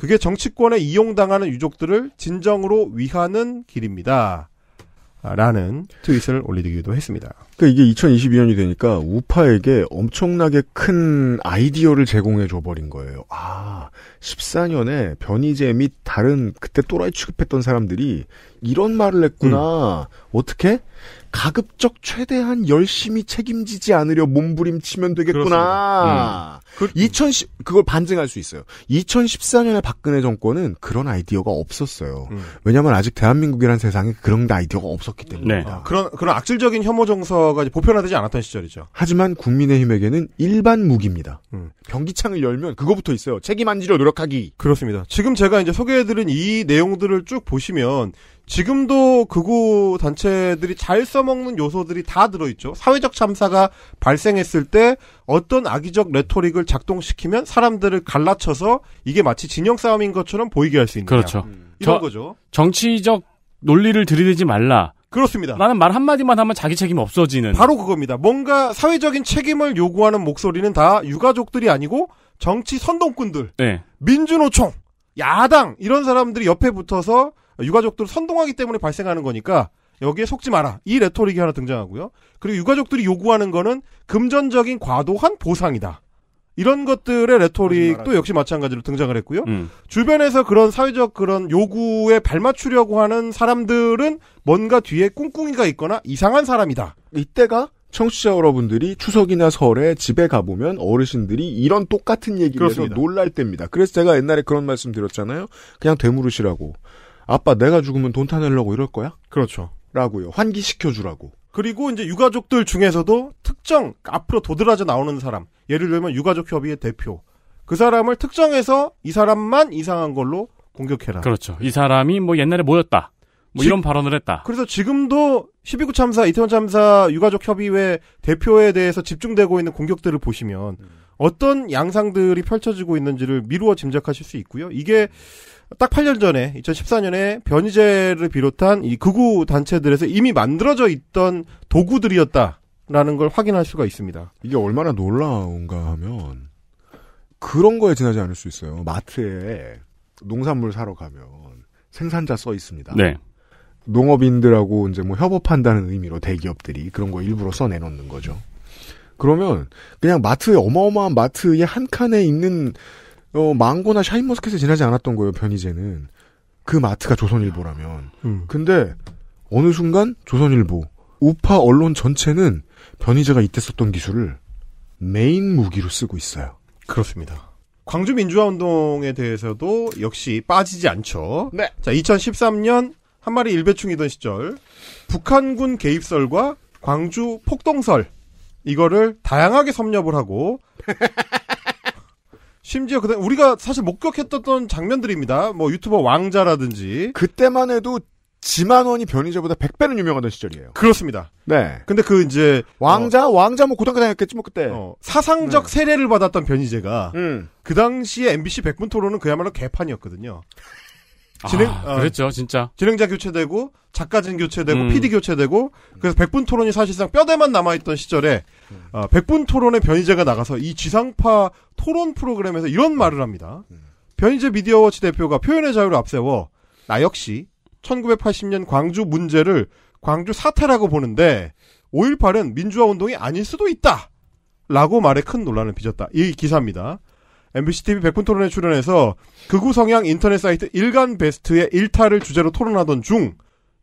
Speaker 3: 음.
Speaker 10: 그게 정치권에 이용당하는 유족들을 진정으로 위하는 길입니다. 라는 트윗을 올리기도 했습니다.
Speaker 3: 그 이게 2022년이 되니까 우파에게 엄청나게 큰 아이디어를 제공해 줘버린 거예요. 아, 14년에 변희재 및 다른 그때 또라이 취급했던 사람들이 이런 말을 했구나. 어떻게? 가급적 최대한 열심히 책임지지 않으려 몸부림치면 되겠구나.
Speaker 10: 음.
Speaker 3: 2010 그걸 반증할 수 있어요. 2014년에 박근혜 정권은 그런 아이디어가 없었어요.
Speaker 10: 음.
Speaker 3: 왜냐하면 아직 대한민국이라는 세상에 그런 아이디어가 없었기
Speaker 4: 네.
Speaker 3: 때문입니다.
Speaker 10: 그런 그런 악질적인 혐오 정서 가 이제 보편화되지 않았던 시절이죠.
Speaker 3: 하지만 국민의힘에게는 일반 무기입니다.
Speaker 10: 음.
Speaker 3: 변기창을 열면 그거부터 있어요. 책임 안 지려 노력하기.
Speaker 10: 그렇습니다. 지금 제가 이제 소개해드린 이 내용들을 쭉 보시면 지금도 극우 단체들이 잘 써먹는 요소들이 다 들어있죠. 사회적 참사가 발생했을 때 어떤 악의적 레토릭을 작동시키면 사람들을 갈라쳐서 이게 마치 진영 싸움인 것처럼 보이게 할 수 있는
Speaker 4: 그렇죠.
Speaker 10: 이런
Speaker 4: 저-
Speaker 10: 거죠.
Speaker 4: 정치적 논리를 들이대지 말라.
Speaker 10: 그렇습니다.
Speaker 4: 라는 말 한마디만 하면 자기 책임 없어지는.
Speaker 10: 바로 그겁니다. 뭔가 사회적인 책임을 요구하는 목소리는 다 유가족들이 아니고 정치 선동꾼들,
Speaker 4: 네.
Speaker 10: 민주노총, 야당 이런 사람들이 옆에 붙어서 유가족들을 선동하기 때문에 발생하는 거니까 여기에 속지 마라. 이 레토릭이 하나 등장하고요. 그리고 유가족들이 요구하는 거는 금전적인 과도한 보상이다. 이런 것들의 레토릭도 역시 마찬가지로 등장을 했고요.
Speaker 4: 음.
Speaker 10: 주변에서 그런 사회적 그런 요구에 발맞추려고 하는 사람들은 뭔가 뒤에 꿍꿍이가 있거나 이상한 사람이다.
Speaker 3: 이때가 청취자 여러분들이 추석이나 설에 집에 가보면 어르신들이 이런 똑같은 얘기를 해서
Speaker 10: 그렇습니다.
Speaker 3: 놀랄 때입니다. 그래서 제가 옛날에 그런 말씀 드렸잖아요. 그냥 되물으시라고. 아빠 내가 죽으면 돈 타내려고 이럴 거야?
Speaker 10: 그렇죠.
Speaker 3: 라고요. 환기시켜주라고.
Speaker 10: 그리고 이제 유가족들 중에서도 특정 앞으로 도드라져 나오는 사람, 예를 들면 유가족 협의회 대표, 그 사람을 특정해서 이 사람만 이상한 걸로 공격해라.
Speaker 4: 그렇죠. 이 사람이 뭐 옛날에 뭐였다. 뭐
Speaker 10: 지-
Speaker 4: 이런 발언을 했다.
Speaker 10: 그래서 지금도 12구 참사, 이태원 참사 유가족 협의회 대표에 대해서 집중되고 있는 공격들을 보시면 어떤 양상들이 펼쳐지고 있는지를 미루어 짐작하실 수 있고요. 이게 딱 8년 전에 2014년에 변희재를 비롯한 이 극우 단체들에서 이미 만들어져 있던 도구들이었다라는 걸 확인할 수가 있습니다.
Speaker 3: 이게 얼마나 놀라운가 하면 그런 거에 지나지 않을 수 있어요. 마트에 농산물 사러 가면 생산자 써 있습니다.
Speaker 4: 네.
Speaker 3: 농업인들하고 이제 뭐 협업한다는 의미로 대기업들이 그런 거 일부러 써 내놓는 거죠. 그러면 그냥 마트에 어마어마한 마트의 한 칸에 있는 어 망고나 샤인머스켓에 지나지 않았던 거예요. 변희재는 그 마트가 조선일보라면.
Speaker 10: 음.
Speaker 3: 근데 어느 순간 조선일보 우파 언론 전체는 변희재가 이때 썼던 기술을 메인 무기로 쓰고 있어요.
Speaker 10: 그렇습니다. 광주 민주화 운동에 대해서도 역시 빠지지 않죠.
Speaker 3: 네.
Speaker 10: 자, 2013년 한 마리 일베충이던 시절 북한군 개입설과 광주 폭동설 이거를 다양하게 섭렵을 하고 심지어 그다 우리가 사실 목격했던 장면들입니다. 뭐 유튜버 왕자라든지
Speaker 3: 그때만 해도 지만원이 변희재보다 100배는 유명하던 시절이에요.
Speaker 10: 그렇습니다.
Speaker 3: 네.
Speaker 10: 근데 그 이제
Speaker 3: 왕자 왕자 뭐 고등학교 다녔겠지 뭐 그때.
Speaker 10: 어, 사상적 세례를 받았던 변희재가
Speaker 3: 음.
Speaker 10: 그 당시에 MBC 백분 토론은 그야말로 개판이었거든요. 진행
Speaker 4: 아,
Speaker 10: 어,
Speaker 4: 그랬죠, 진짜.
Speaker 10: 진행자 교체되고 작가진 교체되고
Speaker 4: 음.
Speaker 10: PD 교체되고 그래서 백분 토론이 사실상 뼈대만 남아있던 시절에 어, 백분 토론에 변희재가 나가서 이 지상파 토론 프로그램에서 이런 말을 합니다. 변희재 미디어워치 대표가 표현의 자유를 앞세워 나 역시 1980년 광주 문제를 광주 사태라고 보는데 5.18은 민주화 운동이 아닐 수도 있다. 라고 말에 큰 논란을 빚었다. 이 기사입니다. MBC TV 백분 토론에 출연해서 극우 성향 인터넷 사이트 일간 베스트의 일탈을 주제로 토론하던 중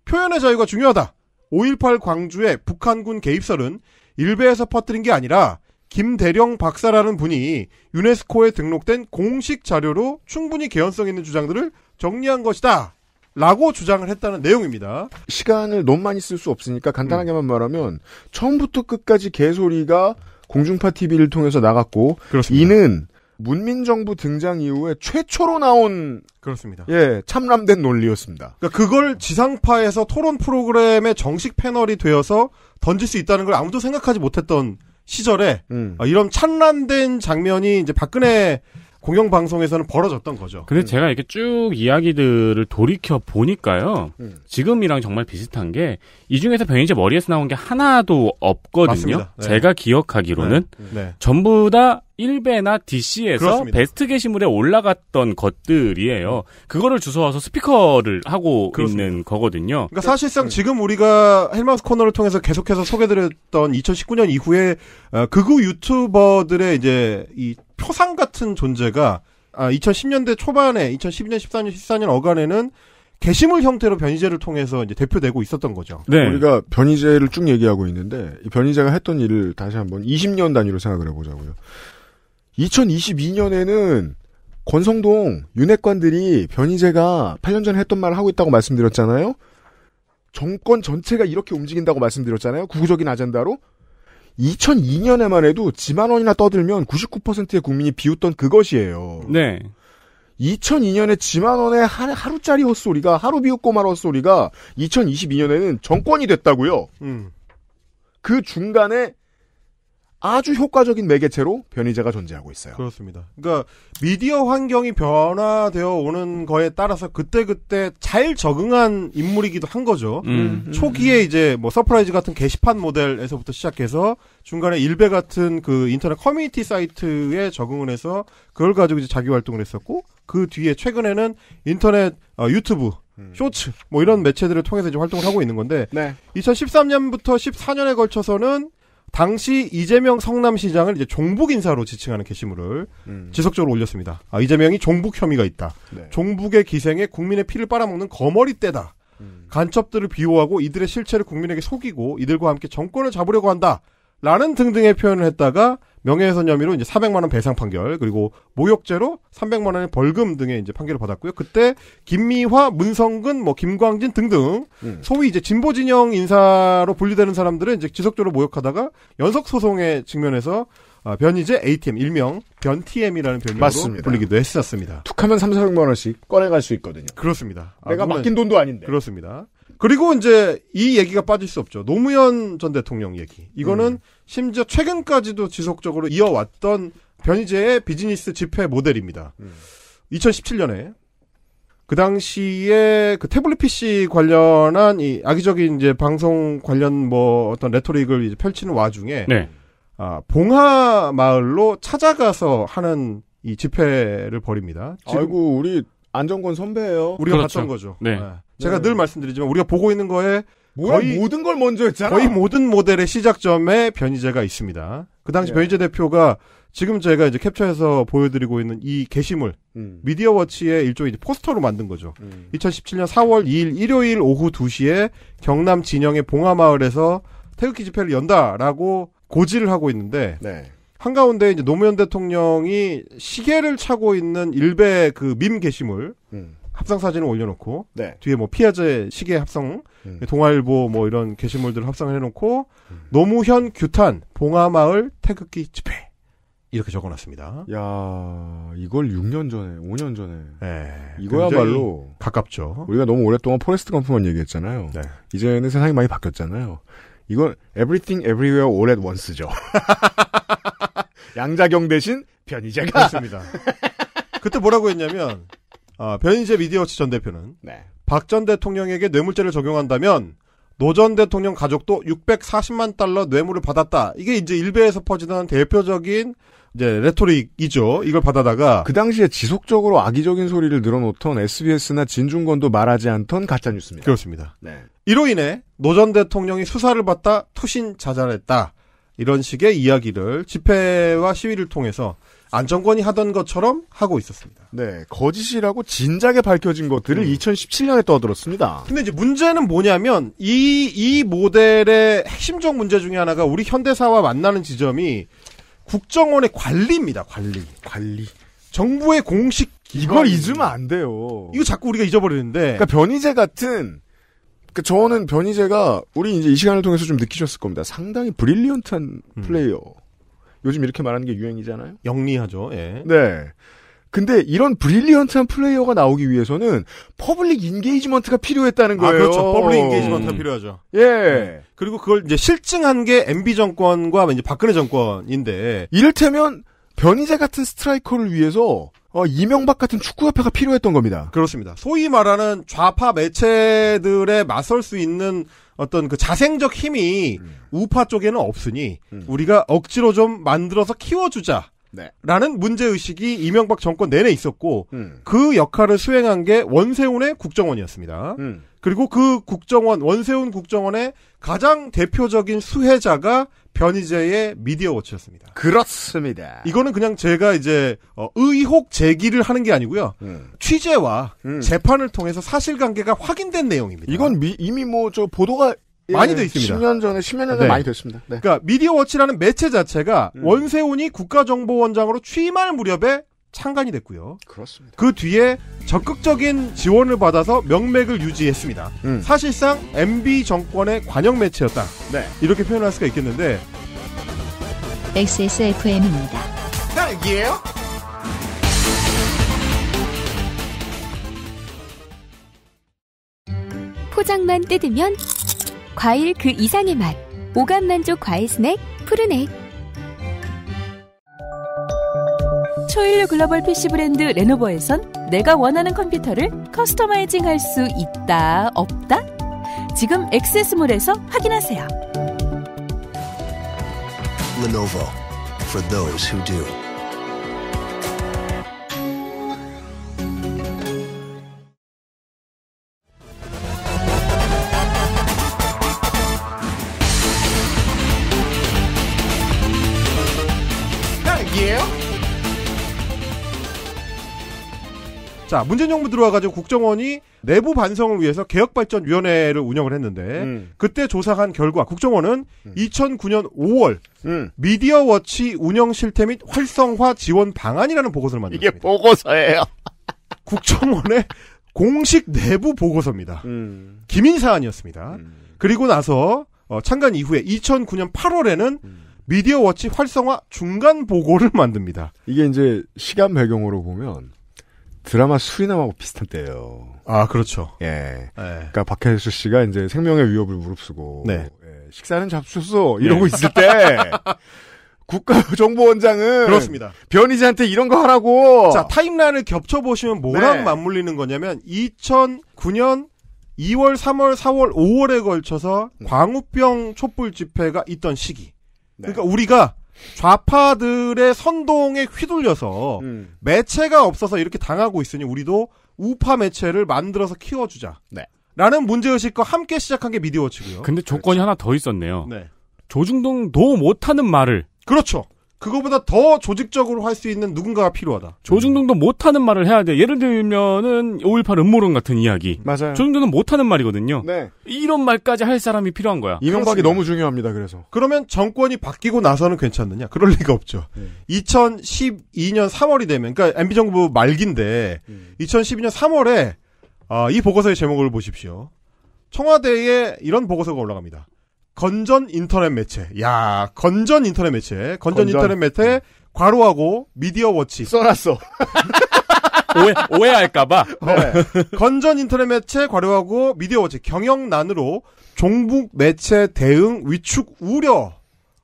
Speaker 10: 표현의 자유가 중요하다. 5.18 광주의 북한군 개입설은 일베에서 퍼뜨린 게 아니라 김대령 박사라는 분이 유네스코에 등록된 공식 자료로 충분히 개연성 있는 주장들을 정리한 것이다. 라고 주장을 했다는 내용입니다.
Speaker 3: 시간을 너무 많이 쓸 수 없으니까 간단하게만 말하면 처음부터 끝까지 개소리가 공중파 TV를 통해서 나갔고
Speaker 10: 그렇습니다.
Speaker 3: 이는 문민정부 등장 이후에 최초로 나온
Speaker 10: 그렇습니다.
Speaker 3: 예 참람된 논리였습니다.
Speaker 10: 그러니까 그걸 지상파에서 토론 프로그램의 정식 패널이 되어서 던질 수 있다는 걸 아무도 생각하지 못했던 시절에
Speaker 3: 음.
Speaker 10: 아, 이런 찬란된 장면이 이제 박근혜 공영방송에서는 벌어졌던 거죠.
Speaker 4: 근데 제가 이렇게 쭉 이야기들을 돌이켜 보니까요.
Speaker 3: 음.
Speaker 4: 지금이랑 정말 비슷한 게 이 중에서 변희재 머리에서 나온 게 하나도 없거든요.
Speaker 10: 네.
Speaker 4: 제가 기억하기로는
Speaker 10: 네.
Speaker 4: 전부 다 1배나 DC에서
Speaker 10: 그렇습니다.
Speaker 4: 베스트 게시물에 올라갔던 것들이에요. 그거를 주워와서 스피커를 하고
Speaker 10: 그렇습니다.
Speaker 4: 있는 거거든요.
Speaker 10: 그러니까 사실상 지금 우리가 헬마우스 코너를 통해서 계속해서 소개드렸던 2019년 이후에 어, 극우 유튜버들의 이제 이 표상 같은 존재가 아, 2010년대 초반에 2012년, 14년, 14년 어간에는 게시물 형태로 변이제를 통해서 이제 대표되고 있었던 거죠.
Speaker 4: 네.
Speaker 3: 우리가 변희재를 쭉 얘기하고 있는데 이 변희재가 했던 일을 다시 한번 20년 단위로 생각을 해보자고요. 2022년에는 권성동 윤핵관들이 변희재가 8년 전에 했던 말을 하고 있다고 말씀드렸잖아요. 정권 전체가 이렇게 움직인다고 말씀드렸잖아요. 구구적인 아젠다로. 2002년에만 해도 지만 원이나 떠들면 99%의 국민이 비웃던 그것이에요.
Speaker 4: 네.
Speaker 3: 2002년에 지만원의 하- 하루짜리 헛소리가 하루 비웃고 말 헛소리가 2022년에는 정권이 됐다고요.
Speaker 10: 음.
Speaker 3: 그 중간에 아주 효과적인 매개체로 변희재가 존재하고 있어요.
Speaker 10: 그렇습니다. 그러니까 미디어 환경이 변화되어 오는 거에 따라서 그때그때 잘 적응한 인물이기도 한 거죠.
Speaker 4: 음.
Speaker 10: 초기에 이제 뭐 서프라이즈 같은 게시판 모델에서부터 시작해서 중간에 일베 같은 그 인터넷 커뮤니티 사이트에 적응을 해서 그걸 가지고 이제 자기 활동을 했었고 그 뒤에 최근에는 인터넷 어, 유튜브 쇼츠 뭐 이런 매체들을 통해서 이제 활동을 하고 있는 건데
Speaker 3: 네.
Speaker 10: 2013년부터 14년에 걸쳐서는 당시 이재명 성남시장을 이제 종북 인사로 지칭하는 게시물을
Speaker 3: 음.
Speaker 10: 지속적으로 올렸습니다. 아, 이재명이 종북 혐의가 있다.
Speaker 3: 네.
Speaker 10: 종북의 기생에 국민의 피를 빨아먹는 거머리 떼다.
Speaker 3: 음.
Speaker 10: 간첩들을 비호하고 이들의 실체를 국민에게 속이고 이들과 함께 정권을 잡으려고 한다. 라는 등등의 표현을 했다가 명예훼손 혐의로 이제 400만 원 배상 판결 그리고 모욕죄로 300만 원의 벌금 등의 이제 판결을 받았고요. 그때 김미화, 문성근, 뭐 김광진 등등
Speaker 3: 음.
Speaker 10: 소위 이제 진보 진영 인사로 분류되는 사람들은 이제 지속적으로 모욕하다가 연속 소송에 직면해서 아, 변희재 ATM 일명 변TM이라는 별명으로
Speaker 3: 맞습니다.
Speaker 10: 불리기도 했었습니다.
Speaker 3: 툭하면 3, 400만 원씩 꺼내갈 수 있거든요.
Speaker 10: 그렇습니다. 아,
Speaker 3: 내가
Speaker 10: 물론-
Speaker 3: 맡긴 돈도 아닌데.
Speaker 10: 그렇습니다. 그리고 이제 이 얘기가 빠질 수 없죠. 노무현 전 대통령 얘기. 이거는
Speaker 3: 음.
Speaker 10: 심지어 최근까지도 지속적으로 이어왔던 변희재의 비즈니스 집회 모델입니다.
Speaker 3: 음.
Speaker 10: 2017년에 그 당시에 그 태블릿 PC 관련한 이 악의적인 이제 방송 관련 뭐 어떤 레토릭을 이제 펼치는 와중에
Speaker 4: 네.
Speaker 10: 아, 봉하 마을로 찾아가서 하는 이 집회를 벌입니다. 지금
Speaker 3: 아이고 우리 안정권 선배예요.
Speaker 10: 우리가
Speaker 4: 그렇죠.
Speaker 10: 봤던 거죠.
Speaker 4: 네.
Speaker 10: 제가
Speaker 3: 네.
Speaker 10: 늘 말씀드리지만 우리가 보고 있는 거에
Speaker 3: 뭐야
Speaker 10: 거의-
Speaker 3: 모든 걸 먼저 했잖아.
Speaker 10: 거의 모든 모델의 시작점에 변희재가 있습니다. 그 당시
Speaker 3: 예.
Speaker 10: 변희재 대표가 지금 제가 이제 캡처해서 보여드리고 있는 이 게시물
Speaker 3: 음.
Speaker 10: 미디어 워치의 일종의 이제 포스터로 만든 거죠.
Speaker 3: 음.
Speaker 10: 2017년 4월 2일 일요일 오후 2시에 경남 진영의 봉하마을에서 태극기 집회를 연다라고 고지를 하고 있는데
Speaker 3: 네.
Speaker 10: 한가운데 이제 노무현 대통령이 시계를 차고 있는 일베 그 밈 게시물
Speaker 3: 음.
Speaker 10: 합성 사진을 올려놓고
Speaker 3: 네.
Speaker 10: 뒤에 뭐 피아제 시계 합성,
Speaker 3: 음.
Speaker 10: 동아일보 뭐 이런 게시물들을 합성을 해놓고 노무현 규탄 봉하마을 태극기 집회 이렇게 적어놨습니다.
Speaker 3: 야 이걸 6년 전에, 5년 전에
Speaker 10: 네,
Speaker 3: 이거야말로
Speaker 10: 가깝죠.
Speaker 3: 우리가 너무 오랫동안 포레스트 검프만 얘기했잖아요.
Speaker 10: 네.
Speaker 3: 이제는 세상이 많이 바뀌었잖아요. 이건 everything everywhere all at once죠. 양자경 대신 변희재가
Speaker 10: 그렇습니다. 그때 뭐라고 했냐면 아, 변희재 미디어워치 전 대표는
Speaker 3: 네.
Speaker 10: 박 전 대통령에게 뇌물죄를 적용한다면 노 전 대통령 가족도 640만 달러 뇌물을 받았다. 이게 이제 일베에서 퍼지던 대표적인 이제 레토릭이죠. 이걸 받아다가
Speaker 3: 그 당시에 지속적으로 악의적인 소리를 늘어놓던 SBS나 진중권도 말하지 않던 가짜 뉴스입니다.
Speaker 10: 그렇습니다.
Speaker 3: 네.
Speaker 10: 이로 인해 노 전 대통령이 수사를 받다 투신 자살했다. 이런 식의 이야기를 집회와 시위를 통해서 안정권이 하던 것처럼 하고 있었습니다.
Speaker 3: 네, 거짓이라고 진작에 밝혀진 것들을
Speaker 10: 음.
Speaker 3: 2017년에 떠들었습니다.
Speaker 10: 근데 이제 문제는 뭐냐면 이, 이 모델의 핵심적 문제 중에 하나가 우리 현대사와 만나는 지점이 국정원의 관리입니다. 관리.
Speaker 3: 관리.
Speaker 10: 정부의 공식
Speaker 3: 이걸 잊으면 안 돼요.
Speaker 10: 이거 자꾸 우리가 잊어버리는데
Speaker 3: 그러니까 변희재 같은 그러니까 저는 변희재가 우리 이제 이 시간을 통해서 좀 느끼셨을 겁니다. 상당히 brilliant한
Speaker 10: 음.
Speaker 3: 플레이어. 요즘 이렇게 말하는 게 유행이잖아요.
Speaker 10: 영리하죠. 예.
Speaker 3: 네. 근데 이런 brilliant한 플레이어가 나오기 위해서는 public engagement가 필요했다는
Speaker 10: 아,
Speaker 3: 거예요.
Speaker 10: 그렇죠. public engagement가 필요하죠.
Speaker 3: 예.
Speaker 10: 그리고 그걸 이제 실증한 게 MB 정권과 이제 박근혜 정권인데
Speaker 3: 이를테면 변희재 같은 스트라이커를 위해서 어, 이명박 같은 축구협회가 필요했던 겁니다.
Speaker 10: 그렇습니다. 소위 말하는 좌파 매체들에 맞설 수 있는 어떤 그 자생적 힘이
Speaker 3: 음.
Speaker 10: 우파 쪽에는 없으니 우리가 억지로 좀 만들어서 키워주자.
Speaker 3: 네.
Speaker 10: 라는 문제의식이 이명박 정권 내내 있었고,
Speaker 3: 음.
Speaker 10: 그 역할을 수행한 게 원세훈의 국정원이었습니다.
Speaker 3: 음.
Speaker 10: 그리고 그 국정원, 원세훈 국정원의 가장 대표적인 수혜자가 변희재의 미디어 워치였습니다.
Speaker 3: 그렇습니다.
Speaker 10: 이거는 그냥 제가 이제 어, 의혹 제기를 하는 게 아니고요.
Speaker 3: 음.
Speaker 10: 취재와
Speaker 3: 음.
Speaker 10: 재판을 통해서 사실관계가 확인된 내용입니다.
Speaker 3: 이건 미- 이미 뭐 저 보도가
Speaker 10: 많이
Speaker 3: 예,
Speaker 10: 돼 있습니다.
Speaker 3: 10년 전에 10년 전에
Speaker 10: 네.
Speaker 3: 많이 됐습니다. 네.
Speaker 10: 그러니까 미디어 워치라는 매체 자체가
Speaker 3: 음.
Speaker 10: 원세훈이 국가정보원장으로 취임할 무렵에 창간이 됐고요.
Speaker 3: 그렇습니다.
Speaker 10: 그 뒤에 적극적인 지원을 받아서 명맥을 유지했습니다.
Speaker 3: 음.
Speaker 10: 사실상 MB 정권의 관영 매체였다.
Speaker 3: 네.
Speaker 10: 이렇게 표현할 수가 있겠는데
Speaker 1: XSFM입니다.
Speaker 10: 딸기예요?
Speaker 11: 포장만 뜯으면 과일 그 이상의 맛. 오감 만족 과일 스낵 푸르넥.
Speaker 8: 초일류 글로벌 PC 브랜드 레노버에선 내가 원하는 컴퓨터를 customizing 할 수 있다, 없다? 지금 액세스몰에서 확인하세요.
Speaker 9: Lenovo for those who do.
Speaker 10: 자, 문재인 정부 들어와가지고 국정원이 내부 반성을 위해서 개혁발전위원회를 운영을 했는데
Speaker 3: 음.
Speaker 10: 그때 조사한 결과 국정원은 2009년 5월
Speaker 3: 음.
Speaker 10: 미디어워치 운영 실태 및 활성화 지원 방안이라는 보고서를 만들었습니다.
Speaker 3: 이게 보고서예요.
Speaker 10: 국정원의 공식 내부 보고서입니다.
Speaker 3: 음.
Speaker 10: 기민 사안이었습니다. 그리고 나서 어, 창간 이후에 2009년 8월에는
Speaker 3: 음.
Speaker 10: 미디어워치 활성화 중간 보고를 만듭니다.
Speaker 3: 이게 이제 시간 배경으로 보면 드라마 수리남하고 비슷한 때예요.
Speaker 10: 아 그렇죠.
Speaker 3: 예.
Speaker 10: 네.
Speaker 3: 그러니까 박혜수 씨가 이제 생명의 위협을 무릅쓰고
Speaker 10: 네.
Speaker 3: 예, 식사는 잡수셨어 이러고 있을 때 국가정보원장은
Speaker 10: 그렇습니다.
Speaker 3: 변희재한테 이런 거 하라고.
Speaker 10: 자 타임라인을 겹쳐 보시면 뭐랑
Speaker 3: 네.
Speaker 10: 맞물리는 거냐면 2009년 2월, 3월, 4월, 5월에 걸쳐서
Speaker 3: 음.
Speaker 10: 광우병 촛불 집회가 있던 시기.
Speaker 3: 네.
Speaker 10: 그러니까 우리가 좌파들의 선동에 휘둘려서
Speaker 3: 음.
Speaker 10: 매체가 없어서 이렇게 당하고 있으니 우리도 우파 매체를 만들어서 키워주자.
Speaker 3: 네.
Speaker 10: 라는 문제의식과 함께 시작한 게 미디어워치고요.
Speaker 4: 근데 조건이 하나 더 있었네요.
Speaker 10: 네.
Speaker 4: 조중동도 못하는 말을
Speaker 10: 그렇죠. 그거보다 더 조직적으로 할 수 있는 누군가가 필요하다.
Speaker 4: 조중동도 못하는 말을 해야 돼. 예를 들면은 5.18 음모론 같은 이야기.
Speaker 3: 맞아요.
Speaker 4: 조중동은 못하는 말이거든요.
Speaker 3: 네.
Speaker 4: 이런 말까지 할 사람이 필요한 거야.
Speaker 3: 이명박이
Speaker 10: 그렇습니다.
Speaker 3: 너무 중요합니다. 그래서
Speaker 10: 그러면 정권이 바뀌고 나서는 괜찮느냐? 그럴 리가 없죠. 2012년 3월이 되면, 그러니까 MB 정부 말기인데, 2012년 3월에 아, 이 보고서의 제목을 보십시오. 청와대에 이런 보고서가 올라갑니다. 건전 인터넷 매체. 야, 건전 인터넷 매체. 건전,
Speaker 3: 건전.
Speaker 10: 인터넷 매체 괄호하고 미디어 워치.
Speaker 3: 써놨어.
Speaker 4: 오해, 오해 할까봐.
Speaker 10: 네. 건전 인터넷 매체 괄호하고 미디어 워치 경영난으로 종북 매체 대응 위축 우려.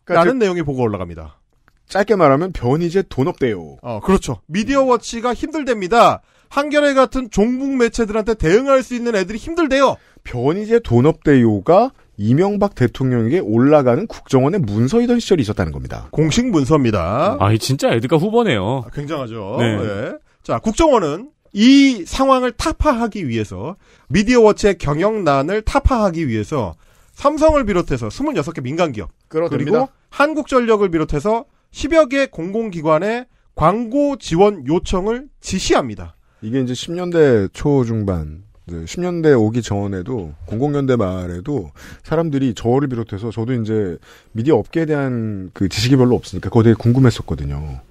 Speaker 3: 그러니까
Speaker 10: 라는 내용의 보고가 올라갑니다.
Speaker 3: 짧게 말하면 변희재 돈 없대요.
Speaker 10: 어, 그렇죠. 미디어 워치가 힘들답니다. 한겨레 같은 종북 매체들한테 대응할 수 있는 애들이 힘들대요.
Speaker 3: 변희재 돈 없대요가 이명박 대통령에게 올라가는 국정원의 문서이던 시절이 있었다는 겁니다.
Speaker 10: 공식 문서입니다.
Speaker 4: 아, 이 진짜 에드가 후보네요.
Speaker 10: 아, 굉장하죠.
Speaker 4: 네.
Speaker 10: 예. 자, 국정원은 이 상황을 타파하기 위해서 미디어 워치의 경영난을 타파하기 위해서 삼성을 비롯해서 26개 민간기업
Speaker 3: 그렇답니다.
Speaker 10: 그리고 한국전력을 비롯해서 10여 개 공공기관에 광고 지원 요청을 지시합니다.
Speaker 3: 이게 이제 10년대 초중반, 이제 10년대 오기 전에도 00년대 말에도 사람들이 저를 비롯해서 저도 이제 미디어 업계에 대한 그 지식이 별로 없으니까 그거 되게 궁금했었거든요.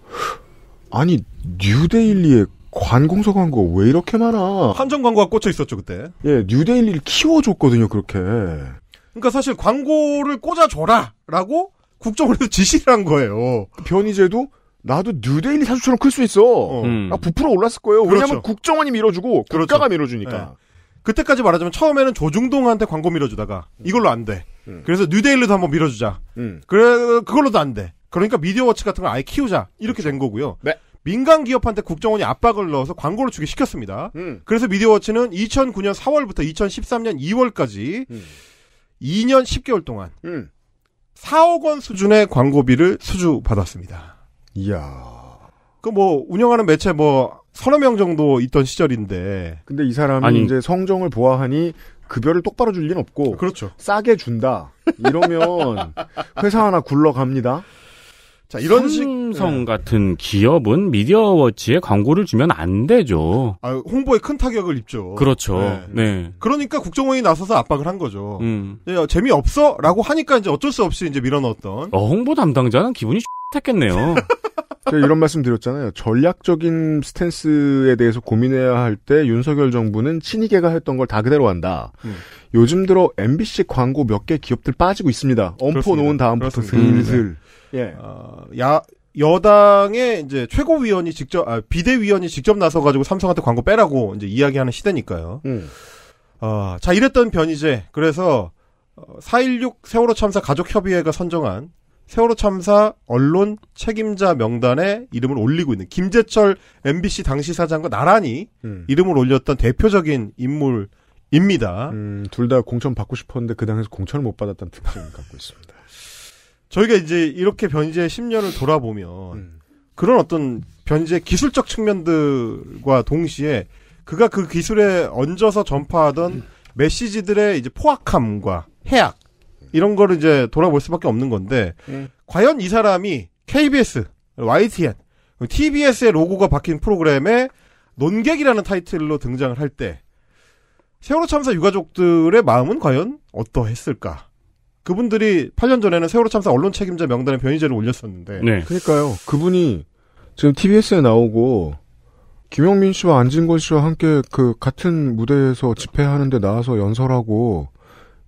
Speaker 3: 아니 뉴데일리에 관공서 광고 왜 이렇게 많아?
Speaker 10: 한전 광고가 꽂혀 있었죠 그때.
Speaker 3: 예, 뉴데일리를 키워줬거든요 그렇게.
Speaker 10: 그러니까 사실 광고를 꽂아줘라라고 국정원에서 지시를 한 거예요.
Speaker 3: 변희재도 나도 뉴데일리 사주처럼 클 수 있어.
Speaker 4: 음.
Speaker 3: 아, 부풀어 올랐을 거예요.
Speaker 10: 그렇죠.
Speaker 3: 왜냐면 국정원이 밀어주고
Speaker 10: 그렇죠.
Speaker 3: 국가가 밀어주니까.
Speaker 10: 네. 그때까지 말하자면 처음에는 조중동한테 광고 밀어주다가 이걸로 안 돼.
Speaker 3: 음.
Speaker 10: 그래서 뉴데일리도 한번 밀어주자.
Speaker 3: 음.
Speaker 10: 그래 그걸로도 안 돼. 그러니까 미디어워치 같은 걸 아예 키우자 이렇게 된 거고요.
Speaker 3: 네.
Speaker 10: 민간 기업한테 국정원이 압박을 넣어서 광고를 주기 시켰습니다.
Speaker 3: 음.
Speaker 10: 그래서 미디어워치는 2009년 4월부터 2013년 2월까지
Speaker 3: 음.
Speaker 10: 2년 10개월 동안
Speaker 3: 음.
Speaker 10: 4억 원 수준의 광고비를 수주 받았습니다.
Speaker 3: 이야.
Speaker 10: 그 뭐 운영하는 매체 뭐 서너 명 정도 있던 시절인데
Speaker 3: 근데 이 사람이
Speaker 4: 아니.
Speaker 3: 이제 성정을 보아하니 급여를 똑바로 줄 리는 없고
Speaker 10: 그렇죠.
Speaker 3: 싸게 준다. 이러면 회사 하나 굴러갑니다.
Speaker 10: 자 이런 식
Speaker 4: 삼성 같은 기업은 미디어워치에 광고를 주면 안 되죠.
Speaker 10: 아, 홍보에 큰 타격을 입죠.
Speaker 4: 그렇죠.
Speaker 10: 네.
Speaker 4: 네.
Speaker 10: 그러니까 국정원이 나서서 압박을 한 거죠.
Speaker 4: 음.
Speaker 10: 야, 재미없어 라고 하니까 이제 어쩔 수 없이 이제 밀어넣었던
Speaker 4: 어, 홍보 담당자는 기분이 했겠네요.
Speaker 3: 제가 이런 말씀 드렸잖아요. 전략적인 스탠스에 대해서 고민해야 할 때 윤석열 정부는 친이계가 했던 걸 다 그대로 한다.
Speaker 10: 음.
Speaker 3: 요즘 들어 MBC 광고 몇 개 기업들 빠지고 있습니다. 엄포. 놓은 다음부터
Speaker 10: 그렇습니다.
Speaker 3: 슬슬. 예.
Speaker 10: 어, 야 여당의 이제 최고위원이 직접 아, 비대위원이 직접 나서 가지고 삼성한테 광고 빼라고 이제 이야기하는 시대니까요.
Speaker 3: 음.
Speaker 10: 어, 자 이랬던 변이제 그래서 어, 4.16 세월호 참사 가족협의회가 선정한 세월호 참사 언론 책임자 명단에 이름을 올리고 있는 김재철 MBC 당시 사장과 나란히
Speaker 3: 음.
Speaker 10: 이름을 올렸던 대표적인 인물입니다.
Speaker 3: 음, 둘 다 공천 받고 싶었는데 그 당에서 공천을 못 받았다는 특징을 갖고 있습니다.
Speaker 10: 저희가 이제 이렇게 변이제 10년을 돌아보면
Speaker 3: 음.
Speaker 10: 그런 어떤 변이제 기술적 측면들과 동시에 그가 그 기술에 얹어서 전파하던 메시지들의 이제 포악함과 해악 이런 거를 이제 돌아볼 수밖에 없는 건데
Speaker 3: 음.
Speaker 10: 과연 이 사람이 KBS, YTN, TBS의 로고가 박힌 프로그램에 논객이라는 타이틀로 등장을 할 때 세월호 참사 유가족들의 마음은 과연 어떠했을까? 그분들이 8년 전에는 세월호 참사 언론 책임자 명단에 변희재를 올렸었는데
Speaker 4: 네.
Speaker 3: 그러니까요. 그분이 지금 TBS에 나오고 김영민 씨와 안진걸 씨와 함께 그 같은 무대에서 집회하는데 나와서 연설하고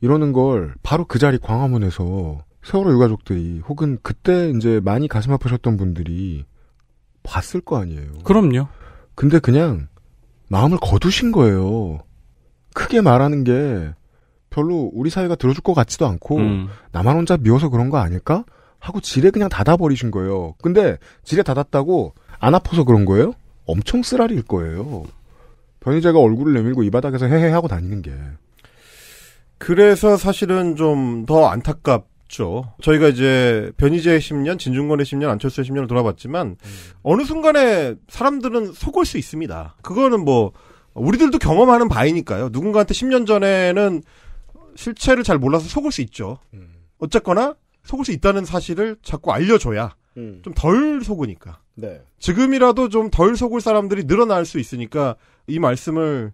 Speaker 3: 이러는 걸 바로 그 자리 광화문에서 세월호 유가족들이 혹은 그때 이제 많이 가슴 아프셨던 분들이 봤을 거 아니에요.
Speaker 4: 그럼요.
Speaker 3: 근데 그냥 마음을 거두신 거예요. 크게 말하는 게 별로 우리 사회가 들어줄 것 같지도 않고
Speaker 4: 음.
Speaker 3: 나만 혼자 미워서 그런 거 아닐까? 하고 지레 그냥 닫아버리신 거예요. 근데 지레 닫았다고 안 아파서 그런 거예요? 엄청 쓰라리일 거예요. 변희재가 얼굴을 내밀고 이 바닥에서 헤헤 하고 다니는 게.
Speaker 10: 그래서 사실은 좀 더 안타깝죠. 저희가 이제 변희재의 10년, 진중권의 10년, 안철수의 10년을 돌아봤지만 어느 순간에 사람들은 속을 수 있습니다. 그거는 뭐 우리들도 경험하는 바이니까요. 누군가한테 10년 전에는 실체를 잘 몰라서 속을 수 있죠. 어쨌거나 속을 수 있다는 사실을 자꾸 알려줘야 좀덜 속으니까.
Speaker 3: 네.
Speaker 10: 지금이라도 좀 덜 속을 사람들이 늘어날 수 있으니까 이 말씀을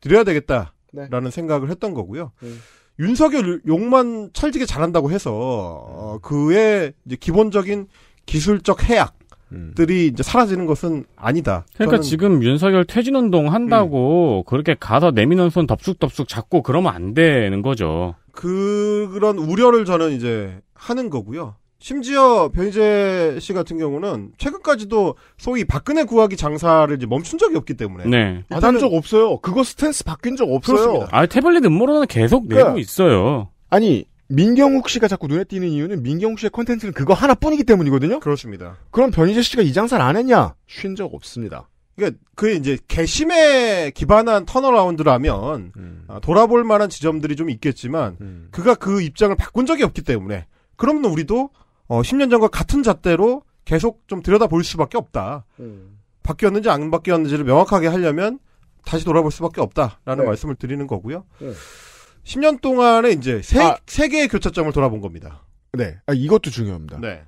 Speaker 10: 드려야 되겠다 라는 생각을 했던 거고요.
Speaker 3: 음.
Speaker 10: 윤석열 욕만 찰지게 잘한다고 해서 어, 그의 이제 기본적인 기술적 해악 들이 이제 사라지는 것은 아니다.
Speaker 4: 그러니까
Speaker 10: 저는
Speaker 4: 지금 윤석열 퇴진 운동 한다고 그렇게 가서 내미는 손 덥쑥덥쑥 잡고 그러면 안 되는 거죠.
Speaker 10: 그런 우려를 저는 이제 하는 거고요. 심지어 변희재 씨 같은 경우는 최근까지도 소위 박근혜 구하기 장사를 이제 멈춘 적이 없기 때문에
Speaker 4: 네.
Speaker 3: 안한적 없어요. 그거 스탠스 바뀐 적 없어요.
Speaker 10: 그렇습니다.
Speaker 4: 아, 태블릿 음모론은 계속 내고
Speaker 3: 그러니까
Speaker 4: 있어요.
Speaker 3: 아니, 민경욱 씨가 자꾸 눈에 띄는 이유는 민경욱 씨의 컨텐츠는 그거 하나뿐이기 때문이거든요?
Speaker 10: 그렇습니다.
Speaker 3: 그럼 변희재 씨가 이 장사를 안 했냐? 쉰 적 없습니다.
Speaker 10: 그러니까 그게 이제 개심에 기반한 턴어라운드라면 아, 돌아볼 만한 지점들이 좀 있겠지만
Speaker 3: 음.
Speaker 10: 그가 그 입장을 바꾼 적이 없기 때문에 그러면 우리도 어, 10년 전과 같은 잣대로 계속 좀 들여다볼 수밖에 없다. 바뀌었는지 안 바뀌었는지를 명확하게 하려면 다시 돌아볼 수밖에 없다라는
Speaker 3: 네.
Speaker 10: 말씀을 드리는 거고요.
Speaker 3: 네.
Speaker 10: 10년 동안에 이제 세,
Speaker 3: 아.
Speaker 10: 세 개의 교차점을 돌아본 겁니다.
Speaker 3: 네. 아, 이것도 중요합니다.
Speaker 10: 네.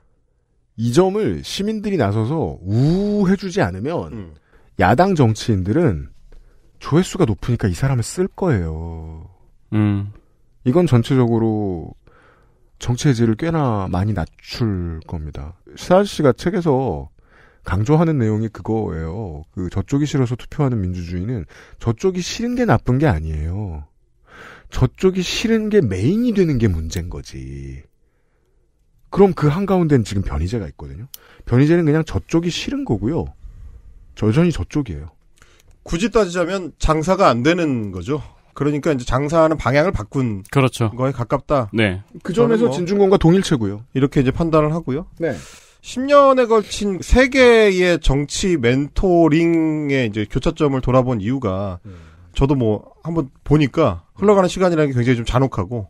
Speaker 3: 이 점을 시민들이 나서서 우 해주지 않으면
Speaker 10: 음.
Speaker 3: 야당 정치인들은 조회수가 높으니까 이 사람을 쓸 거예요.
Speaker 4: 음.
Speaker 3: 이건 전체적으로 질을 꽤나 많이 낮출 겁니다. 시사 씨가 책에서 강조하는 내용이 그거예요. 그 저쪽이 싫어서 투표하는 민주주의는 저쪽이 싫은 게 나쁜 게 아니에요. 저쪽이 싫은 게 메인이 되는 게 문제인 거지. 그럼 그 한가운데는 지금 변희재가 있거든요. 변희재는 그냥 저쪽이 싫은 거고요. 여전히 저쪽이에요.
Speaker 10: 굳이 따지자면 장사가 안 되는 거죠. 그러니까 이제 장사하는 방향을 바꾼
Speaker 4: 그렇죠.
Speaker 10: 거에 가깝다.
Speaker 4: 네.
Speaker 3: 그 점에서
Speaker 10: 뭐-
Speaker 3: 진중권과 동일체고요.
Speaker 10: 이렇게 이제 판단을 하고요.
Speaker 3: 네.
Speaker 10: 10년에 걸친 세계의 정치 멘토링의 이제 교차점을 돌아본 이유가 저도 뭐 한번 보니까 흘러가는 시간이라는 게 굉장히 좀 잔혹하고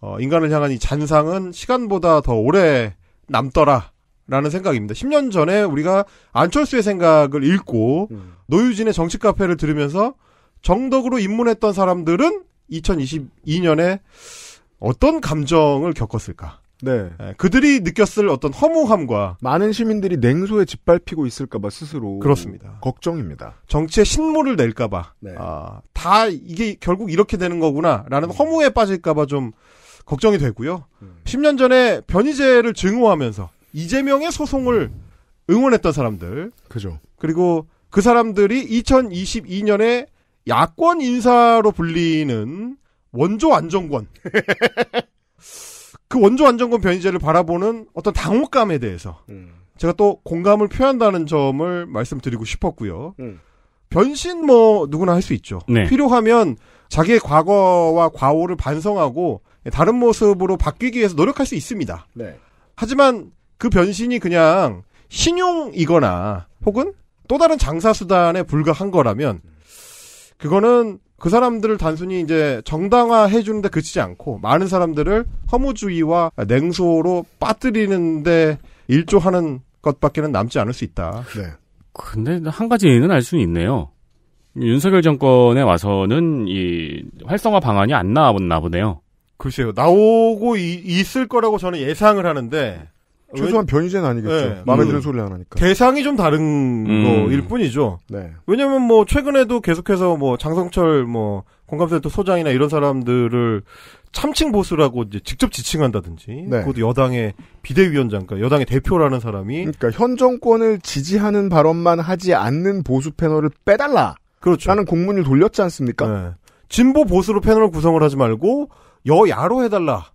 Speaker 10: 어, 인간을 향한 이 잔상은 시간보다 더 오래 남더라 라는 생각입니다. 10년 전에 우리가 안철수의 생각을 읽고 노유진의 정치 카페를 들으면서 정덕으로 입문했던 사람들은 2022년에 어떤 감정을 겪었을까?
Speaker 3: 네.
Speaker 10: 예, 그들이 느꼈을 어떤 허무함과
Speaker 3: 많은 시민들이 냉소에 짓밟히고 있을까봐 스스로
Speaker 10: 그렇습니다.
Speaker 3: 걱정입니다.
Speaker 10: 정치에 신물을 낼까봐
Speaker 3: 네.
Speaker 10: 아, 다 이게 결국 이렇게 되는 거구나라는 허무에 빠질까봐 좀 걱정이 되고요. 10년 전에 변희재를 증오하면서 이재명의 소송을 응원했던 사람들
Speaker 3: 그죠.
Speaker 10: 그리고 그 사람들이 2022년에 야권 인사로 불리는 원조 안정권 그 원조 안정권 변희재를 바라보는 어떤 당혹감에 대해서 제가 또 공감을 표한다는 점을 말씀드리고 싶었고요.
Speaker 3: 음.
Speaker 10: 변신 뭐 누구나 할 수 있죠.
Speaker 4: 네.
Speaker 10: 필요하면 자기의 과거와 과오를 반성하고 다른 모습으로 바뀌기 위해서 노력할 수 있습니다.
Speaker 3: 네.
Speaker 10: 하지만 그 변신이 그냥 신용이거나 혹은 또 다른 장사 수단에 불과한 거라면 그거는 그 사람들을 단순히 이제 정당화해 주는데 그치지 않고 많은 사람들을 허무주의와 냉소로 빠뜨리는데 일조하는 것밖에는 남지 않을 수 있다.
Speaker 3: 네.
Speaker 4: 근데 한 가지는 알 수는 있네요. 윤석열 정권에 와서는 이 활성화 방안이 안 나왔나 보네요.
Speaker 10: 글쎄요. 나오고 이- 있을 거라고 저는 예상을 하는데
Speaker 3: 최소한 변희재는 아니겠죠.
Speaker 10: 네.
Speaker 3: 마음에
Speaker 10: 음.
Speaker 3: 드는 소리를 안 하니까.
Speaker 10: 대상이 좀 다른
Speaker 4: 음.
Speaker 10: 거일 뿐이죠.
Speaker 3: 네.
Speaker 10: 왜냐면 뭐 최근에도 계속해서 뭐 장성철 뭐 공감센터 소장이나 이런 사람들을 참칭 보수라고 이제 직접 지칭한다든지
Speaker 3: 네.
Speaker 10: 그것도 여당의 비대위원장 그러니까 여당의 대표라는 사람이
Speaker 3: 그러니까 현 정권을 지지하는 발언만 하지 않는 보수 패널을 빼달라.
Speaker 10: 그렇죠.
Speaker 3: 라는 공문을 돌렸지 않습니까?
Speaker 10: 네. 진보 보수로 패널 구성을 하지 말고 여야로 해달라.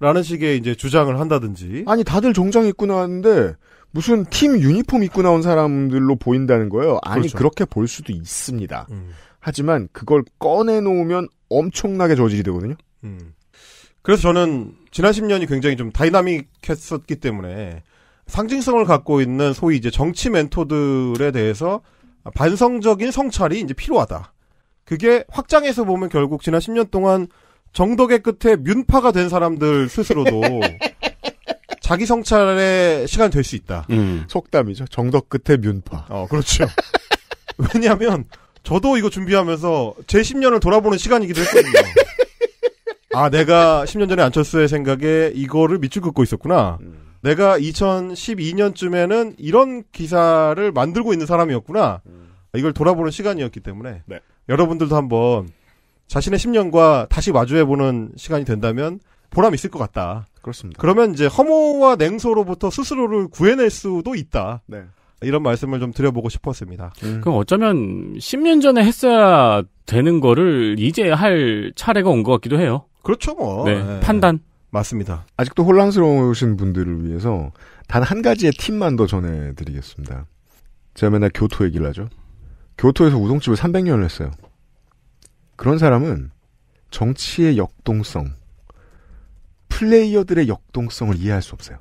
Speaker 10: 라는 식의 이제 주장을 한다든지.
Speaker 3: 아니 다들 정장 입고 나왔는데 무슨 팀 유니폼 입고 나온 사람들로 보인다는 거예요. 아니
Speaker 10: 그렇죠.
Speaker 3: 그렇게볼 수도 있습니다.
Speaker 10: 음.
Speaker 3: 하지만 그걸 꺼내 놓으면 엄청나게 저질이 되거든요.
Speaker 10: 음. 그래서 저는 지난 10년이 굉장히 좀 다이나믹했었기 때문에 상징성을 갖고 있는 소위 이제 정치 멘토들에 대해서 반성적인 성찰이 이제 필요하다. 그게 확장해서 보면 결국 지난 10년 동안 정덕의 끝에 뮨파가 된 사람들 스스로도 자기 성찰의 시간이 될수 있다.
Speaker 4: 음.
Speaker 3: 속담이죠. 정덕 끝에 뮨파.
Speaker 10: 어, 그렇죠. 왜냐하면 저도 이거 준비하면서 제 10년을 돌아보는 시간이기도 했거든요. 아, 내가 10년 전에 안철수의 생각에 이거를 밑줄 긋고 있었구나. 내가 2012년쯤에는 이런 기사를 만들고 있는 사람이었구나. 이걸 돌아보는 시간이었기 때문에
Speaker 3: 네.
Speaker 10: 여러분들도 한번 자신의 10년과 다시 마주해보는 시간이 된다면 보람 있을 것 같다.
Speaker 3: 그렇습니다.
Speaker 10: 그러면 이제 허무와 냉소로부터 스스로를 구해낼 수도 있다.
Speaker 3: 네.
Speaker 10: 이런 말씀을 좀 드려보고 싶었습니다.
Speaker 4: 그럼 어쩌면 10년 전에 했어야 되는 거를 이제 할 차례가 온 것 같기도 해요.
Speaker 10: 그렇죠, 뭐.
Speaker 4: 네,
Speaker 10: 네.
Speaker 4: 판단.
Speaker 10: 맞습니다.
Speaker 3: 아직도 혼란스러우신 분들을 위해서 단 한 가지의 팁만 더 전해드리겠습니다. 제가 맨날 교토 얘기를 하죠. 교토에서 우동집을 300년을 했어요. 그런 사람은 정치의 역동성, 플레이어들의 역동성을 이해할 수 없어요.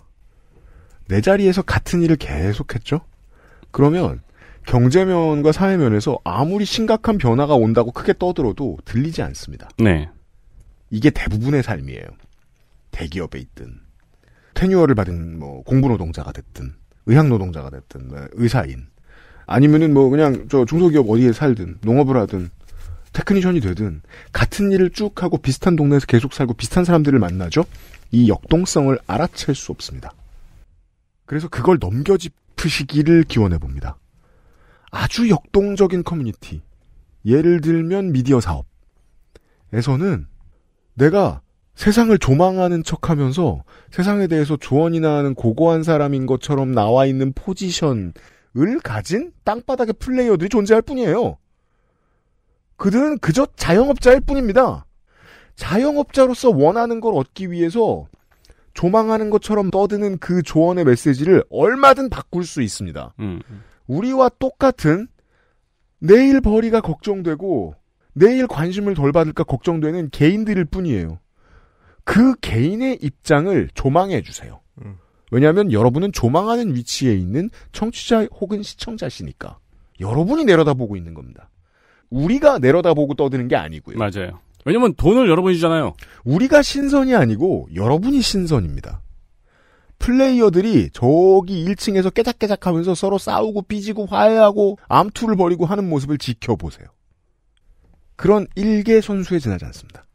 Speaker 3: 내 자리에서 같은 일을 계속했죠? 그러면 경제면과 사회면에서 아무리 심각한 변화가 온다고 크게 떠들어도 들리지 않습니다.
Speaker 4: 네.
Speaker 3: 이게 대부분의 삶이에요. 대기업에 있든 tenure를 받은 뭐 공부노동자가 됐든 의학노동자가 됐든 뭐 의사인 아니면은 뭐 그냥 저 중소기업 어디에 살든 농업을 하든 technician이 되든 같은 일을 쭉 하고 비슷한 동네에서 계속 살고 비슷한 사람들을 만나죠. 이 역동성을 알아챌 수 없습니다. 그래서 그걸 넘겨짚으시기를 기원해 봅니다. 아주 역동적인 커뮤니티. 예를 들면 미디어 사업에서는 내가 세상을 조망하는 척 하면서 세상에 대해서 조언이나 하는 고고한 사람인 것처럼 나와 있는 포지션을 가진 땅바닥의 플레이어들이 존재할 뿐이에요. 그들은 그저 자영업자일 뿐입니다. 자영업자로서 원하는 걸 얻기 위해서 조망하는 것처럼 떠드는 그 조언의 메시지를 얼마든 바꿀 수 있습니다.
Speaker 4: 음.
Speaker 3: 우리와 똑같은 내일 벌이가 걱정되고 내일 관심을 덜 받을까 걱정되는 개인들일 뿐이에요. 그 개인의 입장을 조망해 주세요.
Speaker 10: 음.
Speaker 3: 왜냐하면 여러분은 조망하는 위치에 있는 청취자 혹은 시청자시니까 여러분이 내려다보고 있는 겁니다. 우리가 내려다보고 떠드는 게 아니고요.
Speaker 4: 맞아요. 왜냐면 돈을 여러분이 주잖아요.
Speaker 3: 우리가 신선이 아니고 여러분이 신선입니다. 플레이어들이 저기 1층에서 깨작깨작 하면서 서로 싸우고 삐지고 화해하고 암투를 벌이고 하는 모습을 지켜보세요. 그런 일개 선수에 지나지 않습니다.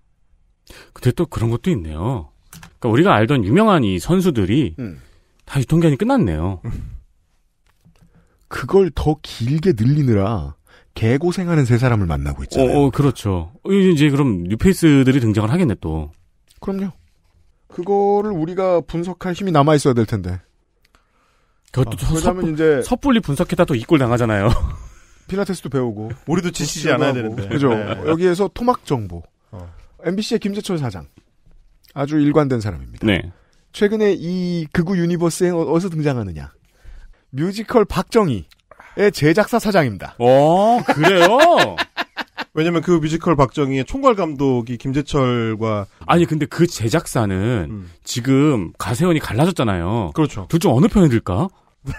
Speaker 4: 근데 또 그런 것도 있네요. 그러니까 우리가 알던 유명한 이 선수들이
Speaker 3: 음.
Speaker 4: 다 유통기한이 끝났네요.
Speaker 3: 그걸 더 길게 늘리느라 개고생하는 세 사람을 만나고 있잖아요.
Speaker 4: 어, 어, 그렇죠. 이제 그럼 뉴페이스들이 등장을 하겠네 또.
Speaker 3: 그럼요. 그거를 우리가 분석할 힘이 남아 있어야 될 텐데.
Speaker 4: 그것도
Speaker 3: 아, 그러자면 이제
Speaker 4: 섣불리 분석했다 또 이꼴 당하잖아요.
Speaker 3: 필라테스도 배우고
Speaker 10: 우리도 지치지 않아야 되는데.
Speaker 3: 그죠.
Speaker 10: 네.
Speaker 3: 여기에서 토막 정보.
Speaker 10: 어.
Speaker 3: MBC의 김재철 사장. 아주 일관된 사람입니다.
Speaker 4: 네.
Speaker 3: 최근에 이 극우 universe에 어- 어디서 등장하느냐. 뮤지컬 박정희의 제작사 사장입니다.
Speaker 4: 어, 그래요?
Speaker 10: 왜냐면 그 뮤지컬 박정희의 총괄 감독이 김재철과
Speaker 4: 아니 근데 그 제작사는 지금 가세연이 갈라졌잖아요.
Speaker 10: 그렇죠.
Speaker 4: 둘 중 어느 편이 들까?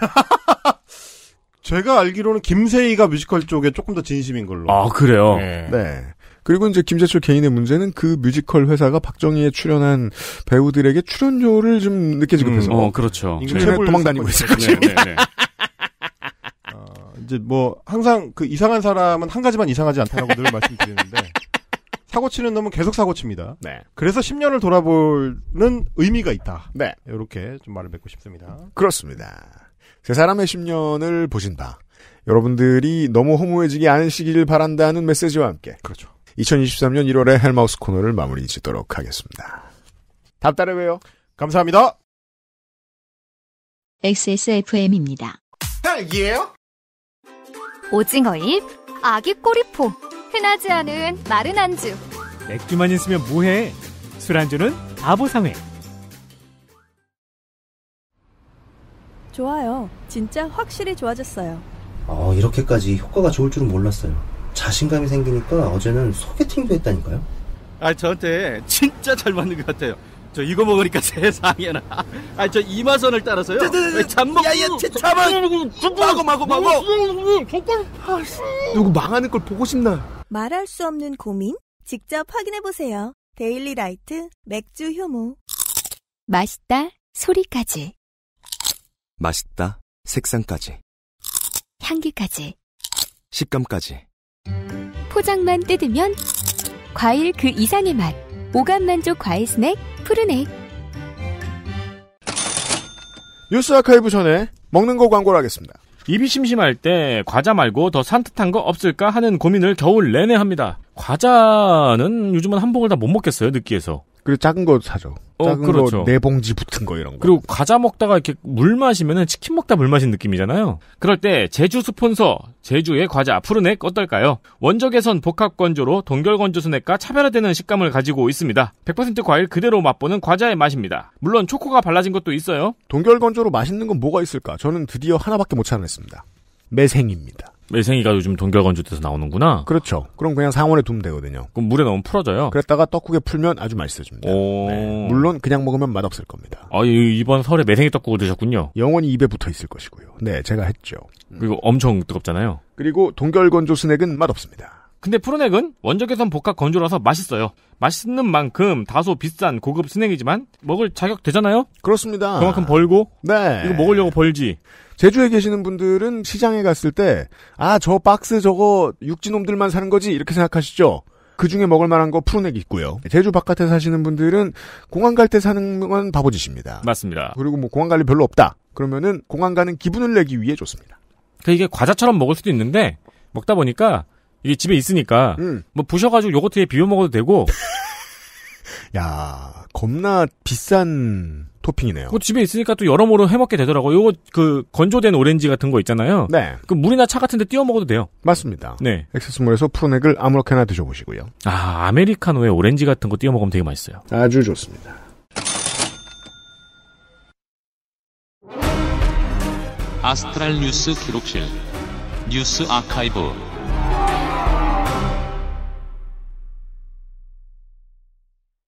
Speaker 10: 제가 알기로는 김세의가 뮤지컬 쪽에 조금 더 진심인 걸로.
Speaker 4: 아 그래요.
Speaker 3: 네. 그리고 이제 김재철 개인의 문제는 그 뮤지컬 회사가 박정희에 출연한 배우들에게 출연료를 좀 늦게 지급해서
Speaker 4: 어, 그렇죠.
Speaker 3: 최근에
Speaker 10: 체불
Speaker 3: 도망 다니고 있어가지고.
Speaker 4: 네, 네, 네.
Speaker 10: 이제 뭐 항상 그 이상한 사람은 한 가지만 이상하지 않다라고 늘 말씀드리는데 사고 치는 놈은 계속 사고 칩니다.
Speaker 3: 네.
Speaker 10: 그래서 10년을 돌아보는 의미가 있다.
Speaker 3: 네.
Speaker 10: 이렇게 좀 말을 맺고 싶습니다.
Speaker 3: 그렇습니다. 세 사람의 10년을 보신 바 여러분들이 너무 허무해지지 않으시길 바란다는 메시지와 함께
Speaker 10: 그렇죠.
Speaker 3: 2023년 1월의 헬마우스 코너를 마무리 짓도록 하겠습니다. 달에 봬요.
Speaker 10: 감사합니다.
Speaker 1: XSFM입니다.
Speaker 10: 딸기예요?
Speaker 5: 오징어잎, 아기 꼬리포, 흔하지 않은 마른 안주.
Speaker 2: 맥주만 있으면 뭐해? 술안주는 바보상회.
Speaker 12: 좋아요. 진짜 확실히 좋아졌어요.
Speaker 9: 어, 이렇게까지 효과가 좋을 줄은 몰랐어요. 자신감이 생기니까 어제는 소개팅도 했다니까요.
Speaker 13: 아, 저한테 진짜 잘 맞는 것 같아요. 저 이거 먹으니까 세상에나. 아, 저 이마선을 따라서요. 잠먹. 야야, 잠만. 마고 마고 마고.
Speaker 3: 누구 망하는 걸 보고 싶나?
Speaker 12: 말할 수 없는 고민? 직접 확인해 보세요. 데일리 라이트 맥주 효모.
Speaker 11: 맛있다 소리까지
Speaker 14: 맛있다. 색상까지.
Speaker 11: 향기까지
Speaker 14: 식감까지.
Speaker 11: 포장만 뜯으면 과일 그 이상의 맛 오감 만족 과일 스낵 푸르넥
Speaker 3: 뉴스 아카이브 전에 먹는 거 광고를 하겠습니다.
Speaker 4: 입이 심심할 때 과자 말고 더 산뜻한 거 없을까 하는 고민을 겨울 내내 합니다. 과자는 요즘은 한 봉을 다 못 먹겠어요, 느끼해서.
Speaker 3: 그리고 작은 거 사죠.
Speaker 4: 어,
Speaker 3: 작은
Speaker 4: 그렇죠.
Speaker 3: 거네 봉지 붙은 거 이런 거.
Speaker 4: 그리고 과자 먹다가 이렇게 물 마시면은 치킨 먹다 물 마신 느낌이잖아요. 그럴 때 제주 스폰서 제주의 과자 푸르넥 어떨까요? 원적외선 복합 건조로 동결 건조 스낵과 차별화되는 식감을 가지고 있습니다. 100% 과일 그대로 맛보는 과자의 맛입니다. 물론 초코가 발라진 것도 있어요.
Speaker 3: 동결 건조로 맛있는 건 뭐가 있을까? 저는 드디어 하나밖에 못 찾아냈습니다. 매생입니다.
Speaker 4: 매생이가 요즘 동결 건조돼서 나오는구나.
Speaker 3: 그렇죠. 그럼 그냥 상온에 두면 되거든요.
Speaker 4: 그럼 물에 넣으면 풀어져요.
Speaker 3: 그랬다가 떡국에 풀면 아주 맛있어집니다.
Speaker 4: 오.
Speaker 3: 네. 물론 그냥 먹으면 맛없을 겁니다.
Speaker 4: 아, 이- 이번 설에 매생이 떡국을 드셨군요.
Speaker 3: 영원히 입에 붙어 있을 것이고요. 네, 제가 했죠.
Speaker 4: 그리고 엄청 뜨겁잖아요.
Speaker 3: 그리고 동결 건조 스낵은 맛없습니다.
Speaker 4: 근데 푸르넥은 원적외선 복합 건조라서 맛있어요. 맛있는 만큼 다소 비싼 고급 스낵이지만 먹을 자격 되잖아요.
Speaker 3: 그렇습니다.
Speaker 4: 그만큼 벌고
Speaker 3: 네.
Speaker 4: 이거 먹으려고 벌지.
Speaker 3: 제주에 계시는 분들은 시장에 갔을 때, 아, 저 박스 저거 육지놈들만 사는 거지? 이렇게 생각하시죠? 그 중에 먹을 만한 거 푸르넥 있고요. 제주 바깥에 사시는 분들은 공항 갈 때 사는 건 바보짓입니다.
Speaker 4: 맞습니다.
Speaker 3: 그리고 뭐 공항 갈 일 별로 없다. 그러면은 공항 가는 기분을 내기 위해 좋습니다.
Speaker 4: 그 이게 과자처럼 먹을 수도 있는데 먹다 보니까 이게 집에 있으니까
Speaker 3: 음.
Speaker 4: 뭐 부셔가지고 요거트에 비벼 먹어도 되고
Speaker 3: 야 겁나 비싼 토핑이네요.
Speaker 4: 그 집에 있으니까 또 여러모로 해먹게 되더라고. 요거 그 건조된 오렌지 같은 거 있잖아요.
Speaker 3: 네.
Speaker 4: 그 물이나 차 같은데 띄워 먹어도 돼요.
Speaker 3: 맞습니다.
Speaker 4: 네.
Speaker 3: 액세스몰에서 푸르넥을 아무렇게나 드셔보시고요.
Speaker 4: 아 아메리카노에 오렌지 같은 거 띄워 먹으면 되게 맛있어요.
Speaker 3: 아주 좋습니다.
Speaker 15: astral 뉴스 기록실 뉴스 아카이브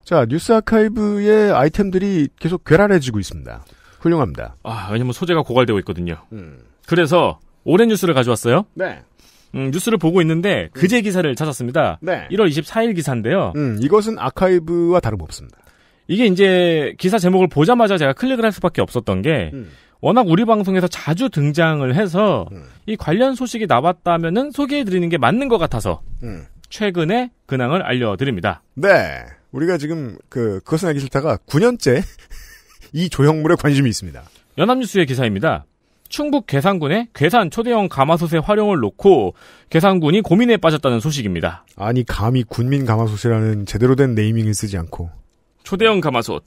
Speaker 3: 자, 뉴스 아카이브의 아이템들이 계속 괴랄해지고 있습니다. 훌륭합니다.
Speaker 4: 아, 왜냐면 소재가 고갈되고 있거든요.
Speaker 3: 음.
Speaker 4: 그래서 오랜 뉴스를 가져왔어요.
Speaker 3: 네.
Speaker 4: 음, 뉴스를 보고 있는데 그제 기사를 찾았습니다.
Speaker 3: 네.
Speaker 4: 1월 24일 기사인데요.
Speaker 3: 음, 이것은 아카이브와 다름없습니다.
Speaker 4: 이게 이제 기사 제목을 보자마자 제가 클릭을 할 수밖에 없었던 게
Speaker 3: 음.
Speaker 4: 워낙 우리 방송에서 자주 등장을 해서 이 관련 소식이 나왔다면은 소개해 드리는 게 맞는 것 같아서
Speaker 3: 음.
Speaker 4: 최근에 근황을 알려드립니다.
Speaker 3: 네. 우리가 지금 그 그것은 알기 싫다가 9년째 이 조형물에 관심이 있습니다.
Speaker 4: 연합뉴스의 기사입니다. 충북 괴산군의 괴산 초대형 가마솥의 활용을 놓고 괴산군이 고민에 빠졌다는 소식입니다.
Speaker 3: 아니 감히 군민 가마솥이라는 제대로 된 네이밍을 쓰지 않고
Speaker 4: 초대형 가마솥.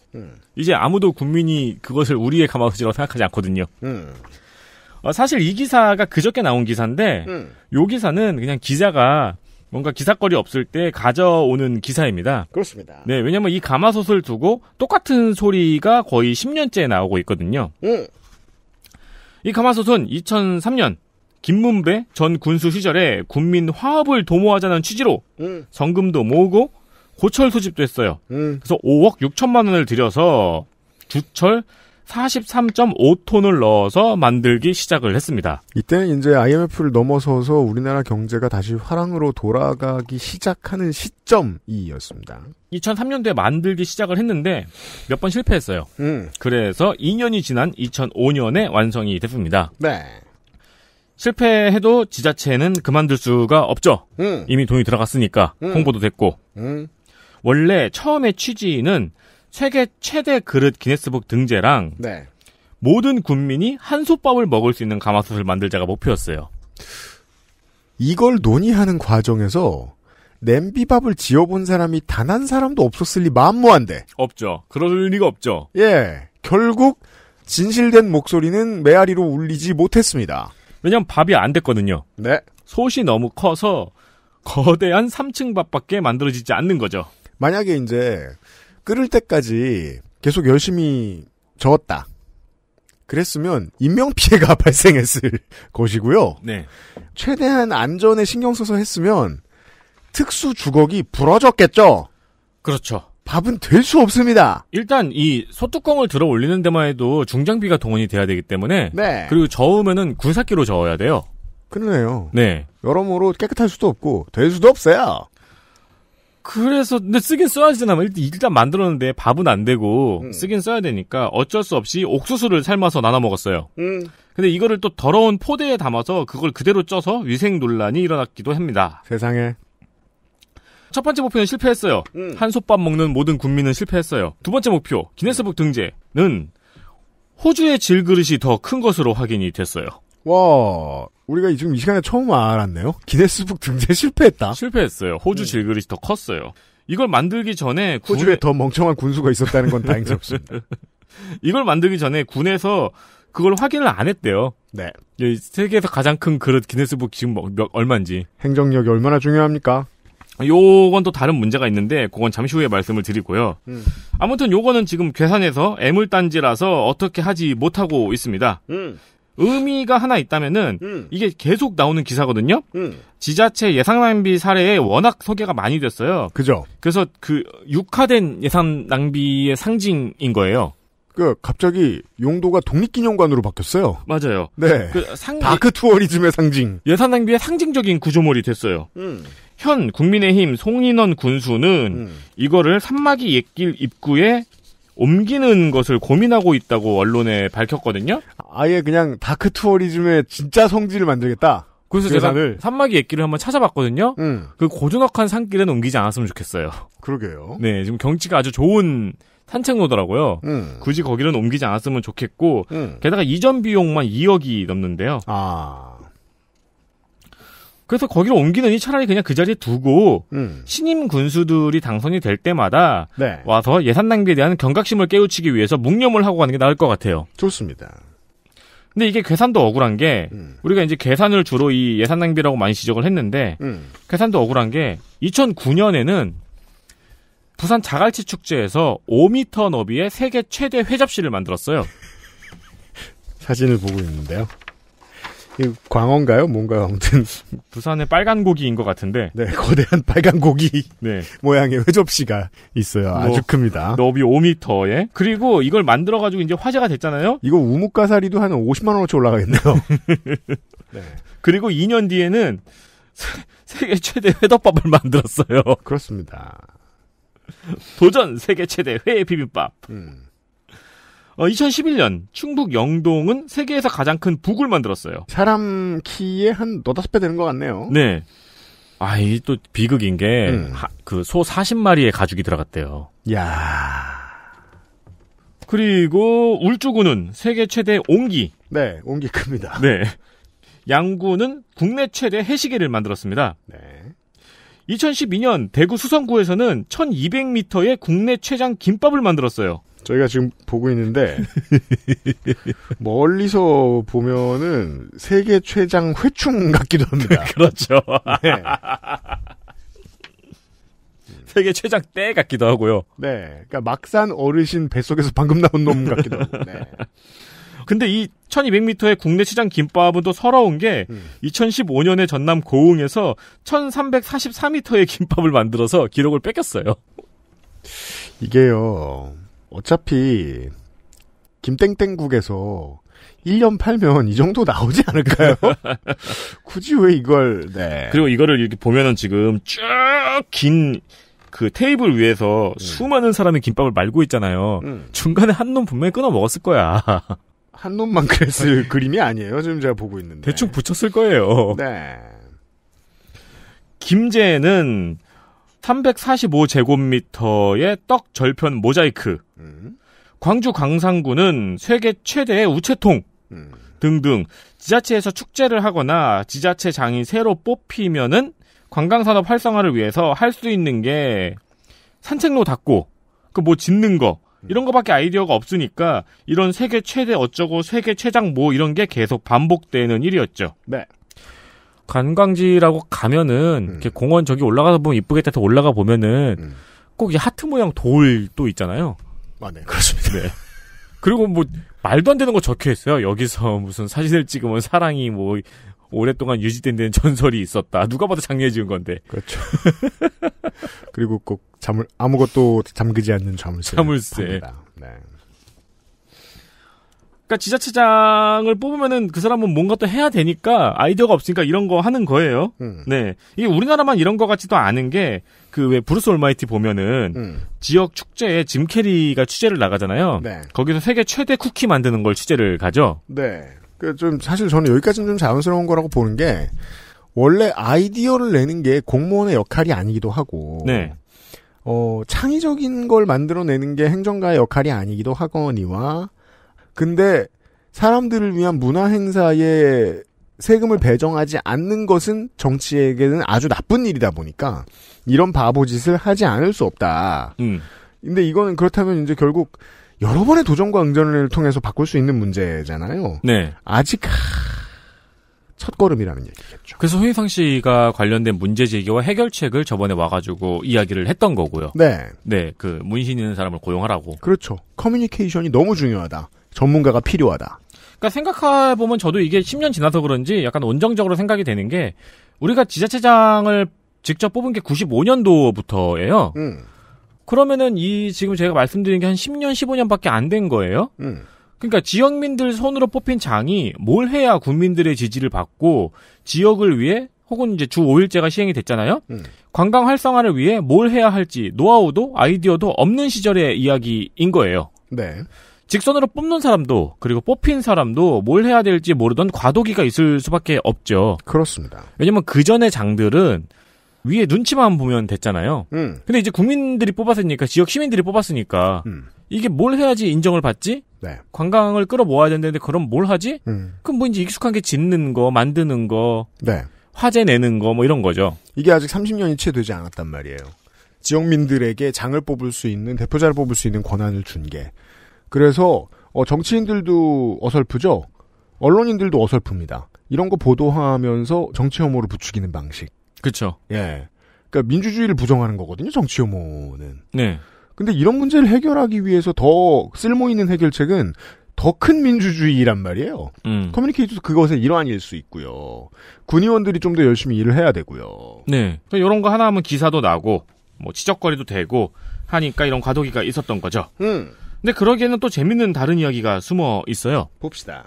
Speaker 4: 이제 아무도 국민이 그것을 우리의 가마솥이라고 생각하지 않거든요.
Speaker 3: 음.
Speaker 4: 어, 사실 이 기사가 그저께 나온 기사인데
Speaker 3: 음.
Speaker 4: 요 기사는 그냥 기자가 뭔가 기사거리 없을 때 가져오는 기사입니다.
Speaker 3: 그렇습니다.
Speaker 4: 네, 왜냐면 이 가마솥을 두고 똑같은 소리가 거의 10년째 나오고 있거든요.
Speaker 3: 음.
Speaker 4: 이 가마솥은 2003년 김문배 전 군수 시절에 군민 화합을 도모하자는 취지로
Speaker 3: 음.
Speaker 4: 성금도 모으고 고철 소집도 했어요.
Speaker 3: 음.
Speaker 4: 그래서 5억 6천만 원을 들여서 주철 43.5톤을 넣어서 만들기 시작을 했습니다.
Speaker 3: 이때는 이제 IMF를 넘어서서 우리나라 경제가 다시 화랑으로 돌아가기 시작하는 시점이었습니다.
Speaker 4: 2003년도에 만들기 시작을 했는데 몇 번 실패했어요.
Speaker 3: 음.
Speaker 4: 그래서 2년이 지난 2005년에 완성이 됐습니다.
Speaker 3: 네.
Speaker 4: 실패해도 지자체는 그만둘 수가 없죠.
Speaker 3: 음.
Speaker 4: 이미 돈이 들어갔으니까
Speaker 3: 음.
Speaker 4: 홍보도 됐고
Speaker 3: 음.
Speaker 4: 원래 처음에 취지는 세계 최대 그릇 기네스북 등재랑
Speaker 3: 네.
Speaker 4: 모든 군민이 한솥밥을 먹을 수 있는 가마솥을 만들자가 목표였어요.
Speaker 3: 이걸 논의하는 과정에서 냄비밥을 지어본 사람이 단 한 사람도 없었을 리 만무한데.
Speaker 4: 없죠. 그럴 리가 없죠.
Speaker 3: 예. 결국 진실된 목소리는 메아리로 울리지 못했습니다.
Speaker 4: 왜냐면 밥이 안 됐거든요.
Speaker 3: 네.
Speaker 4: 솥이 너무 커서 거대한 3층 밥밖에 만들어지지 않는 거죠.
Speaker 3: 만약에 이제 끓을 때까지 계속 열심히 저었다. 그랬으면 인명 피해가 발생했을 것이고요.
Speaker 4: 네.
Speaker 3: 최대한 안전에 신경 써서 했으면 특수 주걱이 부러졌겠죠.
Speaker 4: 그렇죠.
Speaker 3: 밥은 될 수 없습니다.
Speaker 4: 일단 이 소뚜껑을 들어 올리는 데만 해도 중장비가 동원이 돼야 되기 때문에
Speaker 3: 네.
Speaker 4: 그리고 저으면은 굴삭기로 저어야 돼요.
Speaker 3: 그러네요.
Speaker 4: 네.
Speaker 3: 여러모로 깨끗할 수도 없고 될 수도 없어요.
Speaker 4: 그래서 근데 쓰긴 써야지나 일단, 일단 만들었는데 밥은 안 되고 쓰긴 써야 되니까 어쩔 수 없이 옥수수를 삶아서 나눠 먹었어요.
Speaker 3: 음.
Speaker 4: 근데 이거를 또 더러운 포대에 담아서 그걸 그대로 쪄서 위생 논란이 일어났기도 합니다.
Speaker 3: 세상에.
Speaker 4: 첫 번째 목표는 실패했어요.
Speaker 3: 음.
Speaker 4: 한솥밥 먹는 모든 국민은 실패했어요. 두 번째 목표 기네스북 등재는 호주의 질그릇이 더 큰 것으로 확인이 됐어요.
Speaker 3: 와, 우리가 지금 이 시간에 처음 알았네요. 기네스북 등재 실패했다.
Speaker 4: 실패했어요. 호주 질그릇이 더 컸어요. 이걸 만들기 전에
Speaker 3: 호주에 더 멍청한 군수가 있었다는 건 다행스럽습니다.
Speaker 4: 이걸 만들기 전에 군에서 그걸 확인을 안 했대요.
Speaker 3: 네.
Speaker 4: 이 세계에서 가장 큰 그릇 기네스북 지금 뭐 몇, 얼마인지.
Speaker 3: 행정력이 얼마나 중요합니까?
Speaker 4: 요건 또 다른 문제가 있는데 그건 잠시 후에 말씀을 드리고요.
Speaker 3: 음.
Speaker 4: 아무튼 요거는 지금 괴산에서 애물단지라서 어떻게 하지 못하고 있습니다.
Speaker 3: 음.
Speaker 4: 의미가 하나 있다면은
Speaker 3: 음.
Speaker 4: 이게 계속 나오는 기사거든요.
Speaker 3: 음.
Speaker 4: 지자체 예산 낭비 사례에 워낙 소개가 많이 됐어요.
Speaker 3: 그죠.
Speaker 4: 그래서 그 육화된 예산 낭비의 상징인 거예요.
Speaker 3: 그 갑자기 용도가 독립기념관으로 바뀌었어요.
Speaker 4: 맞아요.
Speaker 3: 네.
Speaker 4: 그 상,
Speaker 3: dark tourism의 상징.
Speaker 4: 예산 낭비의 상징적인 구조물이 됐어요.
Speaker 3: 음.
Speaker 4: 현 국민의힘 송인헌 군수는 이거를 산막이 옛길 입구에 옮기는 것을 고민하고 있다고 언론에 밝혔거든요.
Speaker 3: 아예 그냥 dark tourism의 진짜 성지를 만들겠다.
Speaker 4: 그래서
Speaker 3: 계산을.
Speaker 4: 제가 산막이 옛길을 한번 찾아봤거든요.
Speaker 3: 음.
Speaker 4: 그 고즈넉한 산길은 옮기지 않았으면 좋겠어요.
Speaker 3: 그러게요.
Speaker 4: 네, 지금 경치가 아주 좋은 산책로더라고요.
Speaker 3: 음.
Speaker 4: 굳이 거기는 옮기지 않았으면 좋겠고,
Speaker 3: 음.
Speaker 4: 게다가 이전 비용만 2억이 넘는대요.
Speaker 3: 아.
Speaker 4: 그래서 거기로 옮기느니 차라리 그냥 그 자리에 두고
Speaker 3: 음.
Speaker 4: 신임 군수들이 당선이 될 때마다
Speaker 3: 네.
Speaker 4: 와서 예산 낭비에 대한 경각심을 깨우치기 위해서 묵념을 하고 가는 게 나을 것 같아요.
Speaker 3: 좋습니다.
Speaker 4: 근데 이게 계산도 억울한 게 우리가 이제 계산을 주로 이 예산 낭비라고 많이 지적을 했는데
Speaker 3: 음.
Speaker 4: 계산도 억울한 게 2009년에는 부산 자갈치 축제에서 5m 너비의 세계 최대 회접시를 만들었어요.
Speaker 3: 사진을 보고 있는데요. 이 광어인가요? 뭔가요? 아무튼
Speaker 4: 부산의 빨간 고기인 것 같은데.
Speaker 3: 네, 거대한 빨간 고기
Speaker 4: 네.
Speaker 3: 모양의 회접시가 있어요. 아주
Speaker 4: 뭐,
Speaker 3: 큽니다.
Speaker 4: 너비 5m에. 그리고 이걸 만들어 가지고 이제 화제가 됐잖아요.
Speaker 3: 이거 우뭇가사리도 한 50만 원어치 올라가겠네요.
Speaker 4: 그리고 2년 뒤에는 세- 세계 최대 회덮밥을 만들었어요.
Speaker 3: 그렇습니다.
Speaker 4: 도전 세계 최대 회 비빔밥.
Speaker 3: 음.
Speaker 4: 어, 2011년 충북 영동은 세계에서 가장 큰 북을 만들었어요.
Speaker 3: 사람 키에 한 너다섯 배 되는 것 같네요.
Speaker 4: 네. 아, 이또 비극인 게,
Speaker 3: 음.
Speaker 4: 그 소 40마리의 가죽이 들어갔대요.
Speaker 3: 야
Speaker 4: 그리고 울주군은 세계 최대 옹기.
Speaker 3: 네, 옹기 큽니다.
Speaker 4: 네. 양구는 국내 최대 해시계를 만들었습니다.
Speaker 3: 네.
Speaker 4: 2012년 대구 수성구에서는 1200m의 국내 최장 김밥을 만들었어요.
Speaker 3: 저희가 지금 보고 있는데 멀리서 보면은 세계 최장 회충 같기도 합니다.
Speaker 4: 그렇죠.
Speaker 3: 네.
Speaker 4: 세계 최장 때 같기도 하고요.
Speaker 3: 네. 그러니까 막산 어르신 뱃속에서 방금 나온 놈 같기도 하고. 네.
Speaker 4: 근데 이 1200m의 국내 시장 김밥은 또 서러운 게 2015년에 전남 고흥에서 1344m의 김밥을 만들어서 기록을 뺏겼어요.
Speaker 3: 이게요. 어차피 김땡땡국에서 1년 팔면 이 정도 나오지 않을까요? 굳이 왜 이걸 네.
Speaker 4: 그리고 이거를 이렇게 보면은 지금 쭉 긴 그 테이블 위에서 수많은 사람이 김밥을 말고 있잖아요.
Speaker 3: 음.
Speaker 4: 중간에 한 놈 분명히 끊어 먹었을 거야.
Speaker 3: 한 놈만 그랬을 그림이 아니에요. 지금 제가 보고 있는데.
Speaker 4: 대충 붙였을 거예요.
Speaker 3: 네.
Speaker 4: 김제는 345제곱미터의 떡 절편 모자이크.
Speaker 3: 음.
Speaker 4: 광주 광산구는 세계 최대의 우체통.
Speaker 3: 음.
Speaker 4: 등등 지자체에서 축제를 하거나 지자체장이 새로 뽑히면은 관광산업 활성화를 위해서 할 수 있는 게 산책로 닦고 그 뭐 짓는 거 이런 거밖에 아이디어가 없으니까 이런 세계 최대 어쩌고 세계 최장 뭐 이런 게 계속 반복되는 일이었죠.
Speaker 3: 네.
Speaker 4: 관광지라고 가면은 이렇게 공원 저기 올라가서 보면 이쁘겠다 해서 올라가 보면은 꼭이 하트 모양 돌 또 있잖아요.
Speaker 3: 아, 네. 그렇습니다.
Speaker 4: 네. 그리고 뭐 말도 안 되는 거 적혀 있어요. 여기서 무슨 사진을 찍으면 사랑이 뭐 오랫동안 유지된다는 전설이 있었다. 누가 봐도 장례 지은 건데.
Speaker 3: 그렇죠. 그리고 꼭 잠을 아무것도 잠그지 않는 자물쇠.
Speaker 4: 자물쇠.
Speaker 3: 팝니다. 네.
Speaker 4: 그러니까 지자체장을 뽑으면은 그 사람은 뭔가 또 해야 되니까 아이디어가 없으니까 이런 거 하는 거예요.
Speaker 3: 음.
Speaker 4: 네. 이게 우리나라만 이런 거 같지도 않은 게 그 왜 브루스 올마이티 보면은
Speaker 3: 음.
Speaker 4: 지역 축제에 짐 캐리가 취재를 나가잖아요.
Speaker 3: 네.
Speaker 4: 거기서 세계 최대 쿠키 만드는 걸 취재를 가죠.
Speaker 3: 네. 그 좀 사실 저는 여기까지는 좀 자연스러운 거라고 보는 게 원래 아이디어를 내는 게 공무원의 역할이 아니기도 하고
Speaker 4: 네.
Speaker 3: 어, 창의적인 걸 만들어내는 게 행정가의 역할이 아니기도 하거니와 근데 사람들을 위한 문화 행사에 세금을 배정하지 않는 것은 정치에게는 아주 나쁜 일이다 보니까 이런 바보 짓을 하지 않을 수 없다.
Speaker 4: 음.
Speaker 3: 근데 이거는 그렇다면 이제 결국 여러 번의 도전과 응전을 통해서 바꿀 수 있는 문제잖아요.
Speaker 4: 네.
Speaker 3: 아직 하... 첫 걸음이라는 얘기겠죠.
Speaker 4: 그래서 홍희상 씨가 관련된 문제 제기와 해결책을 저번에 와가지고 이야기를 했던 거고요.
Speaker 3: 네.
Speaker 4: 네, 그 문신 있는 사람을 고용하라고.
Speaker 3: 그렇죠. 커뮤니케이션이 너무 중요하다. 전문가가 필요하다.
Speaker 4: 그러니까 생각해 보면 저도 이게 10년 지나서 그런지 약간 온정적으로 생각이 되는 게 우리가 지자체장을 직접 뽑은 게 95년도부터예요.
Speaker 3: 음.
Speaker 4: 그러면은 이 지금 제가 말씀드린 게 한 10년, 15년밖에 안 된 거예요.
Speaker 3: 음.
Speaker 4: 그러니까 지역민들 손으로 뽑힌 장이 뭘 해야 국민들의 지지를 받고 지역을 위해 혹은 이제 주 5일제가 시행이 됐잖아요.
Speaker 3: 음.
Speaker 4: 관광 활성화를 위해 뭘 해야 할지 노하우도 아이디어도 없는 시절의 이야기인 거예요.
Speaker 3: 네.
Speaker 4: 직선으로 뽑는 사람도 그리고 뽑힌 사람도 뭘 해야 될지 모르던 과도기가 있을 수밖에 없죠.
Speaker 3: 그렇습니다.
Speaker 4: 왜냐면 그 전의 장들은 위에 눈치만 보면 됐잖아요.
Speaker 3: 음.
Speaker 4: 근데 이제 국민들이 뽑았으니까 지역 시민들이 뽑았으니까 이게 뭘 해야지 인정을 받지?
Speaker 3: 네.
Speaker 4: 관광을 끌어모아야 되는데 그럼 뭘 하지?
Speaker 3: 음.
Speaker 4: 그럼 뭐 이제 익숙한 게 짓는 거, 만드는 거,
Speaker 3: 네.
Speaker 4: 화재 내는 거 뭐 이런 거죠.
Speaker 3: 이게 아직 30년이 채 되지 않았단 말이에요. 지역민들에게 장을 뽑을 수 있는 대표자를 뽑을 수 있는 권한을 준 게. 그래서 어, 정치인들도 어설프죠. 언론인들도 어설픕니다. 이런 거 보도하면서 정치 혐오를 부추기는 방식.
Speaker 4: 그렇죠.
Speaker 3: 예. 그러니까 민주주의를 부정하는 거거든요. 정치 혐오는.
Speaker 4: 네.
Speaker 3: 근데 이런 문제를 해결하기 위해서 더 쓸모 있는 해결책은 더 큰 민주주의란 말이에요.
Speaker 4: 음.
Speaker 3: 커뮤니케이터도 그것의 일환일 수 있고요. 군의원들이 좀 더 열심히 일을 해야 되고요.
Speaker 4: 네. 이런 거 하나 하면 기사도 나고 뭐 지적거리도 되고 하니까 이런 과도기가 있었던 거죠.
Speaker 3: 음.
Speaker 4: 근데 그러기에는 또 재밌는 다른 이야기가 숨어 있어요.
Speaker 3: 봅시다.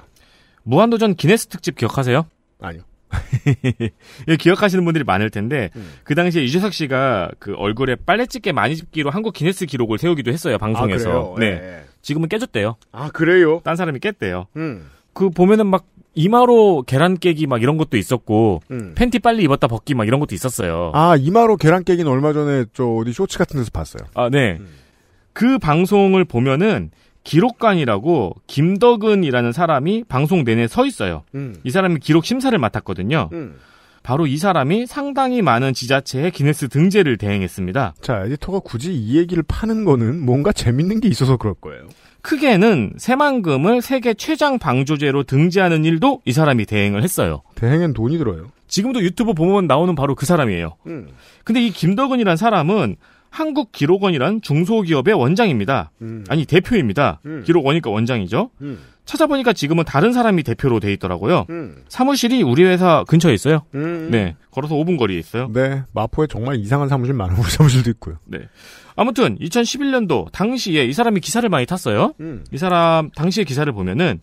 Speaker 4: 무한도전 기네스 특집 기억하세요?
Speaker 3: 아니요.
Speaker 4: 예, 기억하시는 분들이 많을 텐데
Speaker 3: 음.
Speaker 4: 그 당시에 유재석 씨가 그 얼굴에 빨래집게 많이 집기로 한국 기네스 기록을 세우기도 했어요 방송에서.
Speaker 3: 아, 그래요?
Speaker 4: 네.
Speaker 3: 예.
Speaker 4: 지금은 깨졌대요.
Speaker 3: 아 그래요?
Speaker 4: 딴 사람이 깼대요.
Speaker 3: 음.
Speaker 4: 그 보면은 막 이마로 계란 깨기 막 이런 것도 있었고
Speaker 3: 음.
Speaker 4: 팬티 빨리 입었다 벗기 막 이런 것도 있었어요.
Speaker 3: 아 이마로 계란 깨기는 얼마 전에 저 어디 쇼츠 같은 데서 봤어요.
Speaker 4: 아, 네. 그 방송을 보면은 기록관이라고 김덕은이라는 사람이 방송 내내 서 있어요.
Speaker 3: 음.
Speaker 4: 이 사람이 기록 심사를 맡았거든요.
Speaker 3: 음.
Speaker 4: 바로 이 사람이 상당히 많은 지자체의 기네스 등재를 대행했습니다.
Speaker 3: 자 에디터가 굳이 이 얘기를 파는 거는 뭔가 재밌는 게 있어서 그럴 거예요.
Speaker 4: 크게는 새만금을 세계 최장 방조제로 등재하는 일도 이 사람이 대행을 했어요.
Speaker 3: 대행엔 돈이 들어요.
Speaker 4: 지금도 유튜브 보면 나오는 바로 그 사람이에요.
Speaker 3: 음.
Speaker 4: 근데 이 김덕은이란 사람은 한국 기록원이란 중소기업의 원장입니다.
Speaker 3: 음.
Speaker 4: 아니 대표입니다.
Speaker 3: 음.
Speaker 4: 기록원이니까 원장이죠.
Speaker 3: 음.
Speaker 4: 찾아보니까 지금은 다른 사람이 대표로 돼 있더라고요.
Speaker 3: 음.
Speaker 4: 사무실이 우리 회사 근처에 있어요.
Speaker 3: 음.
Speaker 4: 네, 걸어서 5분 거리에 있어요.
Speaker 3: 네, 마포에 정말 이상한 사무실 많은 우리 사무실도 있고요.
Speaker 4: 네. 아무튼 2011년도 당시에 이 사람이 기사를 많이 탔어요.
Speaker 3: 음.
Speaker 4: 이 사람 당시의 기사를 보면은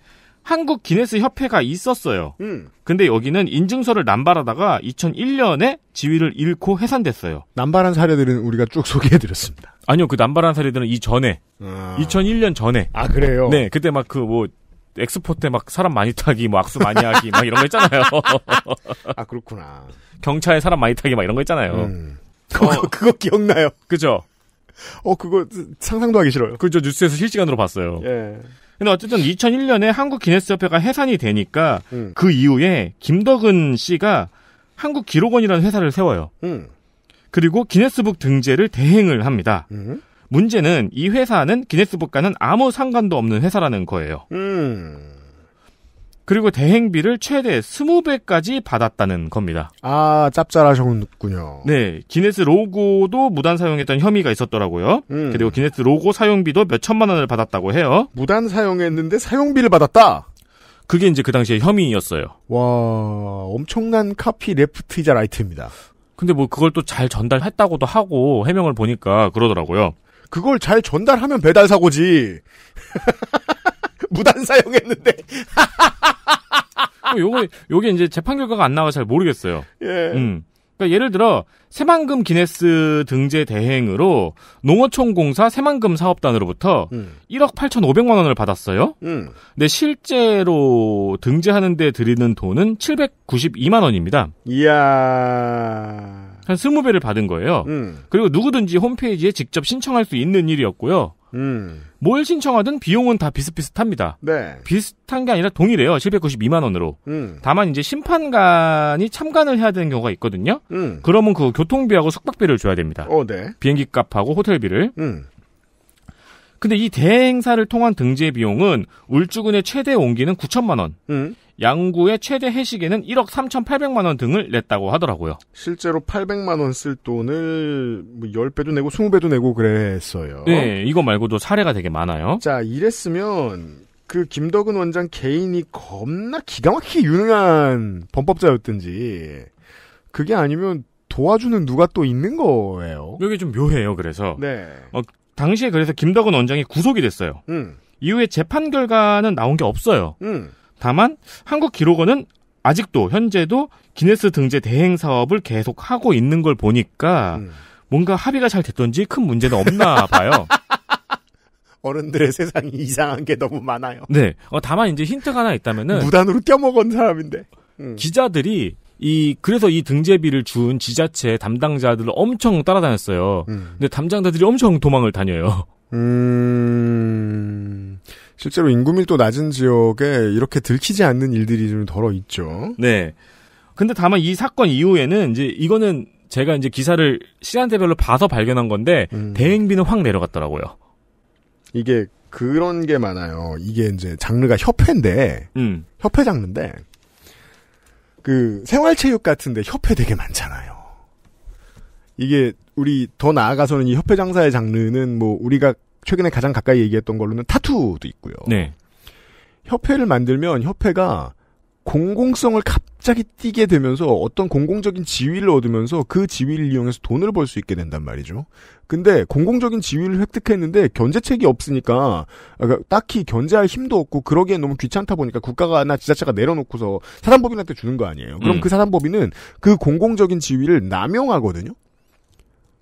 Speaker 4: 한국 기네스 협회가 있었어요.
Speaker 3: 음.
Speaker 4: 근데 여기는 인증서를 남발하다가 2001년에 지위를 잃고 해산됐어요.
Speaker 3: 남발한 사례들은 우리가 쭉 소개해드렸습니다.
Speaker 4: 아니요, 그 남발한 사례들은 이 전에,
Speaker 3: 아.
Speaker 4: 2001년 전에.
Speaker 3: 아, 그래요?
Speaker 4: 네, 그때 막 그 뭐 엑스포 때 막 사람 많이 타기, 뭐 악수 많이 하기, 막 이런 거 있잖아요.
Speaker 3: 아 그렇구나.
Speaker 4: 경차에 사람 많이 타기, 막 이런 거 있잖아요.
Speaker 3: 음. 그거, 그거 기억나요?
Speaker 4: 그죠?
Speaker 3: 어, 그거 상상도 하기 싫어요.
Speaker 4: 그죠, 뉴스에서 실시간으로 봤어요.
Speaker 3: 예.
Speaker 4: 근데 어쨌든 2001년에 한국 기네스협회가 해산이 되니까
Speaker 3: 음.
Speaker 4: 그 이후에 김덕은 씨가 한국 기록원이라는 회사를 세워요.
Speaker 3: 음.
Speaker 4: 그리고 기네스북 등재를 대행을 합니다.
Speaker 3: 음.
Speaker 4: 문제는 이 회사는 기네스북과는 아무 상관도 없는 회사라는 거예요.
Speaker 3: 음.
Speaker 4: 그리고 대행비를 최대 20배까지 받았다는 겁니다.
Speaker 3: 아, 짭짤하셨군요.
Speaker 4: 네, 기네스 로고도 무단 사용했던 혐의가 있었더라고요.
Speaker 3: 음.
Speaker 4: 그리고 기네스 로고 사용비도 몇 천만 원을 받았다고 해요.
Speaker 3: 무단 사용했는데 사용비를 받았다?
Speaker 4: 그게 이제 그 당시에 혐의였어요.
Speaker 3: 와, 엄청난 카피 레프트이자 라이트입니다.
Speaker 4: 근데 뭐 그걸 또 잘 전달했다고도 하고 해명을 보니까 그러더라고요.
Speaker 3: 그걸 잘 전달하면 배달 사고지. 무단 사용했는데.
Speaker 4: 어, 요거 요게 이제 재판 결과가 안 나와 잘 모르겠어요.
Speaker 3: 예.
Speaker 4: 음. 그러니까 예를 들어 새만금 기네스 등재 대행으로 농어촌 공사 새만금 사업단으로부터
Speaker 3: 음.
Speaker 4: 1억 8,500만 원을 받았어요.
Speaker 3: 음.
Speaker 4: 근데 실제로 등재하는데 들이는 돈은 792만 원입니다.
Speaker 3: 이야.
Speaker 4: 한 20배를 받은 거예요.
Speaker 3: 음.
Speaker 4: 그리고 누구든지 홈페이지에 직접 신청할 수 있는 일이었고요.
Speaker 3: 음.
Speaker 4: 뭘 신청하든 비용은 다 비슷비슷합니다.
Speaker 3: 네.
Speaker 4: 비슷한 게 아니라 동일해요. 792만 원으로.
Speaker 3: 음.
Speaker 4: 다만 이제 심판관이 참관을 해야 되는 경우가 있거든요.
Speaker 3: 음.
Speaker 4: 그러면 그 교통비하고 숙박비를 줘야 됩니다.
Speaker 3: 어, 네.
Speaker 4: 비행기 값하고 호텔비를.
Speaker 3: 음.
Speaker 4: 근데 이 대행사를 통한 등재 비용은 울주군의 최대 옹기는 9천만 원,
Speaker 3: 음.
Speaker 4: 양구의 최대 해식에는 1억 3,800만 원 등을 냈다고 하더라고요.
Speaker 3: 실제로 800만 원 쓸 돈을 뭐 10배도 내고 20배도 내고 그랬어요.
Speaker 4: 네, 이거 말고도 사례가 되게 많아요.
Speaker 3: 자, 이랬으면 그 김덕은 원장 개인이 겁나 기가 막히게 유능한 범법자였든지 그게 아니면 도와주는 누가 또 있는 거예요.
Speaker 4: 여기 좀 묘해요. 그래서
Speaker 3: 네.
Speaker 4: 어, 당시에 그래서 김덕은 원장이 구속이 됐어요.
Speaker 3: 음.
Speaker 4: 이후에 재판 결과는 나온 게 없어요.
Speaker 3: 음.
Speaker 4: 다만 한국 기록원은 아직도 현재도 기네스 등재 대행 사업을 계속 하고 있는 걸 보니까
Speaker 3: 음.
Speaker 4: 뭔가 합의가 잘 됐던지 큰 문제는 없나 봐요.
Speaker 3: 어른들의 세상이 이상한 게 너무 많아요.
Speaker 4: 네. 어, 다만 이제 힌트가 하나 있다면은
Speaker 3: 무단으로 떼먹은 사람인데. 음.
Speaker 4: 기자들이 이 그래서 이 등재비를 준 지자체 담당자들을 엄청 따라다녔어요.
Speaker 3: 음.
Speaker 4: 근데 담당자들이 엄청 도망을 다녀요.
Speaker 3: 음, 실제로 인구 밀도 낮은 지역에 이렇게 들키지 않는 일들이 좀 덜어 있죠.
Speaker 4: 네. 근데 다만 이 사건 이후에는 이제 이거는 제가 이제 기사를 시간대별로 봐서 발견한 건데
Speaker 3: 음.
Speaker 4: 대행비는 확 내려갔더라고요.
Speaker 3: 이게 그런 게 많아요. 이게 이제 장르가 협회인데,
Speaker 4: 음.
Speaker 3: 협회 장르인데, 그 생활체육 같은데 협회 되게 많잖아요. 이게 우리 더 나아가서는 이 협회 장사의 장르는 뭐 우리가 최근에 가장 가까이 얘기했던 걸로는 타투도 있고요.
Speaker 4: 네.
Speaker 3: 협회를 만들면 협회가 공공성을 갑자기 띠게 되면서 어떤 공공적인 지위를 얻으면서 그 지위를 이용해서 돈을 벌 수 있게 된단 말이죠. 근데 공공적인 지위를 획득했는데 견제책이 없으니까 그러니까 딱히 견제할 힘도 없고 그러기엔 너무 귀찮다 보니까 국가가나 지자체가 내려놓고서 사단법인한테 주는 거 아니에요. 그럼
Speaker 4: 음.
Speaker 3: 그 사단법인은 그 공공적인 지위를 남용하거든요.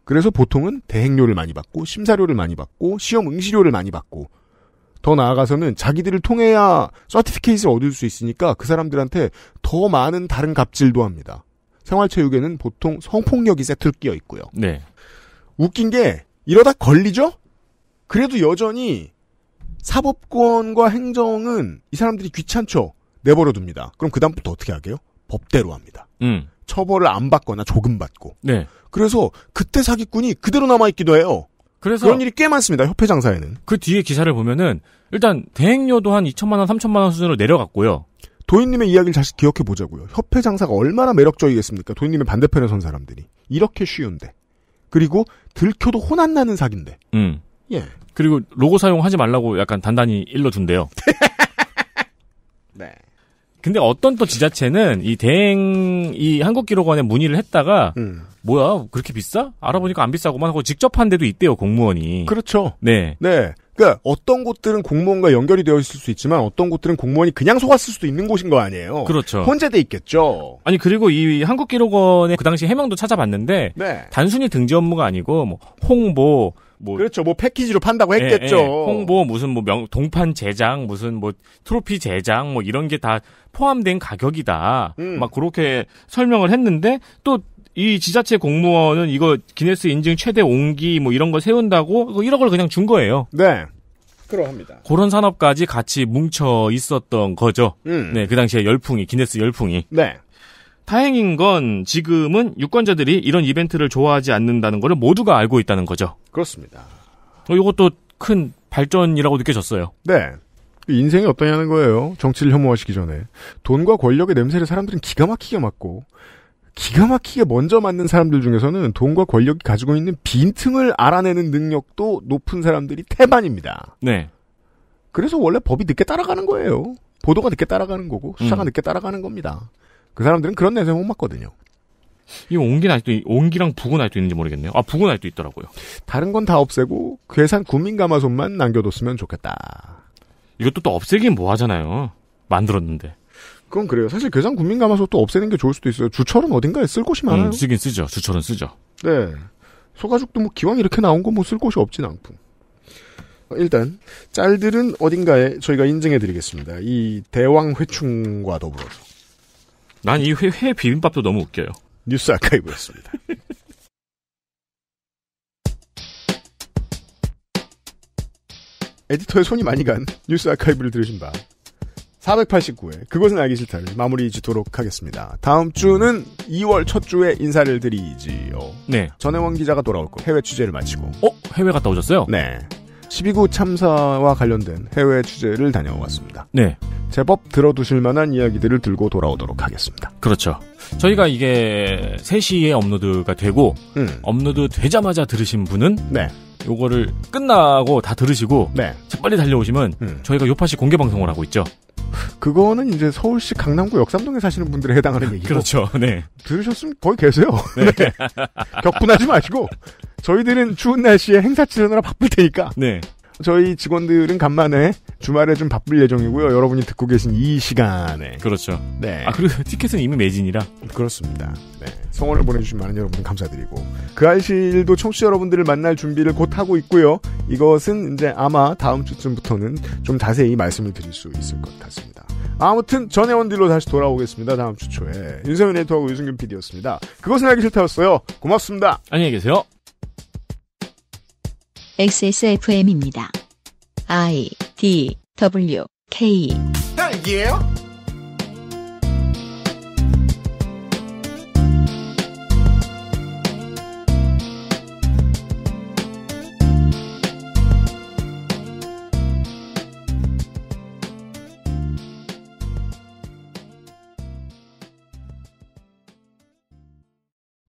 Speaker 3: 그래서 보통은 대행료를 많이 받고 심사료를 많이 받고 시험 응시료를 많이 받고 더 나아가서는 자기들을 통해야 서티피케이트를 얻을 수 있으니까 그 사람들한테 더 많은 다른 갑질도 합니다. 생활체육에는 보통 성폭력이 세트로 끼어 있고요.
Speaker 4: 네.
Speaker 3: 웃긴 게 이러다 걸리죠? 그래도 여전히 사법권과 행정은 이 사람들이 귀찮죠? 내버려 둡니다. 그럼 그다음부터 어떻게 하게요? 법대로 합니다.
Speaker 4: 음.
Speaker 3: 처벌을 안 받거나 조금 받고.
Speaker 4: 네.
Speaker 3: 그래서 그때 사기꾼이 그대로 남아있기도 해요.
Speaker 4: 그래서
Speaker 3: 그런 일이 꽤 많습니다. 협회 장사에는.
Speaker 4: 그 뒤에 기사를 보면은 일단 대행료도 한 2천만 원, 3천만 원 수준으로 내려갔고요.
Speaker 3: 도인님의 이야기를 다시 기억해 보자고요. 협회 장사가 얼마나 매력적이겠습니까? 도인님의 반대편에 선 사람들이. 이렇게 쉬운데. 그리고 들켜도 혼안 나는 사기인데.
Speaker 4: 음.
Speaker 3: 예.
Speaker 4: 그리고 로고 사용하지 말라고 약간 단단히 일러준대요.
Speaker 3: 네.
Speaker 4: 근데 어떤 또 지자체는 이 대행 이 한국기록원에 문의를 했다가
Speaker 3: 음.
Speaker 4: 뭐야 그렇게 비싸? 알아보니까 안 비싸고만 하고 직접 한 데도 있대요 공무원이.
Speaker 3: 그렇죠.
Speaker 4: 네.
Speaker 3: 네. 그러니까 어떤 곳들은 공무원과 연결이 되어 있을 수 있지만 어떤 곳들은 공무원이 그냥 속았을 수도 있는 곳인 거 아니에요.
Speaker 4: 그렇죠.
Speaker 3: 혼재돼 있겠죠.
Speaker 4: 아니 그리고 이 한국기록원의 그 당시 해명도 찾아봤는데
Speaker 3: 네.
Speaker 4: 단순히 등재 업무가 아니고 뭐 홍보 뭐
Speaker 3: 그렇죠. 뭐 패키지로 판다고
Speaker 4: 예,
Speaker 3: 했겠죠.
Speaker 4: 예. 홍보 무슨 뭐 명, 동판 제작 무슨 뭐 트로피 제작 뭐 이런 게 다 포함된 가격이다.
Speaker 3: 음.
Speaker 4: 막 그렇게 설명을 했는데 또 이 지자체 공무원은 이거 기네스 인증 최대 옹기 뭐 이런 거 세운다고 1억을 그냥 준 거예요.
Speaker 3: 네. 그러합니다.
Speaker 4: 그런 산업까지 같이 뭉쳐 있었던 거죠.
Speaker 3: 음.
Speaker 4: 네, 그 당시에 열풍이 기네스 열풍이.
Speaker 3: 네.
Speaker 4: 다행인 건 지금은 유권자들이 이런 이벤트를 좋아하지 않는다는 거를 모두가 알고 있다는 거죠.
Speaker 3: 그렇습니다.
Speaker 4: 어, 이것도 큰 발전이라고 느껴졌어요.
Speaker 3: 네. 인생이 어떠냐는 거예요. 정치를 혐오하시기 전에. 돈과 권력의 냄새를 사람들은 기가 막히게 맡고, 기가 막히게 먼저 맞는 사람들 중에서는 돈과 권력이 가지고 있는 빈틈을 알아내는 능력도 높은 사람들이 태반입니다.
Speaker 4: 네.
Speaker 3: 그래서 원래 법이 늦게 따라가는 거예요. 보도가 늦게 따라가는 거고, 수사가
Speaker 4: 음.
Speaker 3: 늦게 따라가는 겁니다. 그 사람들은 그런 냄새 못 맡거든요.
Speaker 4: 이 옹기는 아직도, 이- 옹기랑 북은 아직도 있는지 모르겠네요. 아, 북은 아직도 있더라고요.
Speaker 3: 다른 건 다 없애고, 괴산 국민가마솥만 남겨뒀으면 좋겠다.
Speaker 4: 이것도 또 없애긴 뭐 하잖아요. 만들었는데.
Speaker 3: 그건 그래요. 사실 괴산 국민가마솥도 없애는 게 좋을 수도 있어요. 주철은 어딘가에 쓸 곳이 많아요.
Speaker 4: 음, 쓰긴 쓰죠. 주철은 쓰죠.
Speaker 3: 네. 소가죽도 뭐 기왕 이렇게 나온 거 뭐 쓸 곳이 없진 않고. 일단 짤들은 어딘가에 저희가 인증해 드리겠습니다. 이 대왕 회충과 더불어서
Speaker 4: 난 이 회, 회 비빔밥도 너무 웃겨요.
Speaker 3: 뉴스 아카이브였습니다. 에디터의 손이 많이 간 뉴스 아카이브를 들으신 바 489회 그것은 알기 싫다를 마무리 짓도록 하겠습니다. 다음 주는 2월 첫 주에 인사를 드리지요.
Speaker 4: 네.
Speaker 3: 전혜원 기자가 돌아올 거 해외 취재를 마치고
Speaker 4: 어? 해외 갔다 오셨어요?
Speaker 3: 네. 12구 참사와 관련된 해외 취재를 다녀왔습니다.
Speaker 4: 네.
Speaker 3: 제법 들어두실 만한 이야기들을 들고 돌아오도록 하겠습니다.
Speaker 4: 그렇죠. 저희가 이게 3시에 업로드가 되고,
Speaker 3: 음.
Speaker 4: 업로드 되자마자 들으신 분은,
Speaker 3: 네.
Speaker 4: 요거를 끝나고 다 들으시고,
Speaker 3: 네.
Speaker 4: 빨리 달려오시면,
Speaker 3: 음.
Speaker 4: 저희가 요파시 공개 방송을 하고 있죠.
Speaker 3: 그거는 이제 서울시 강남구 역삼동에 사시는 분들에 해당하는 얘기고.
Speaker 4: 그렇죠. 네.
Speaker 3: 들으셨으면 거기 계세요.
Speaker 4: 네.
Speaker 3: 네. 격분하지 마시고. 저희들은 추운 날씨에 행사 치르느라 바쁠 테니까.
Speaker 4: 네.
Speaker 3: 저희 직원들은 간만에 주말에 좀 바쁠 예정이고요. 여러분이 듣고 계신 이 시간에.
Speaker 4: 그렇죠.
Speaker 3: 네.
Speaker 4: 아, 그리고 티켓은 이미 매진이라.
Speaker 3: 그렇습니다. 네. 성원을 보내주신 많은 여러분 감사드리고. 그 알실도 청취자 여러분들을 만날 준비를 곧 하고 있고요. 이것은 이제 아마 다음 주쯤부터는 좀 자세히 말씀을 드릴 수 있을 것 같습니다. 아무튼 전혜원들로 다시 돌아오겠습니다. 다음 주 초에. 윤세민 에디터하고 유승균 PD였습니다. 그것은 알기 싫다였어요. 고맙습니다.
Speaker 4: 안녕히 계세요.
Speaker 1: XSFM입니다. I D W K
Speaker 10: 딸기예요?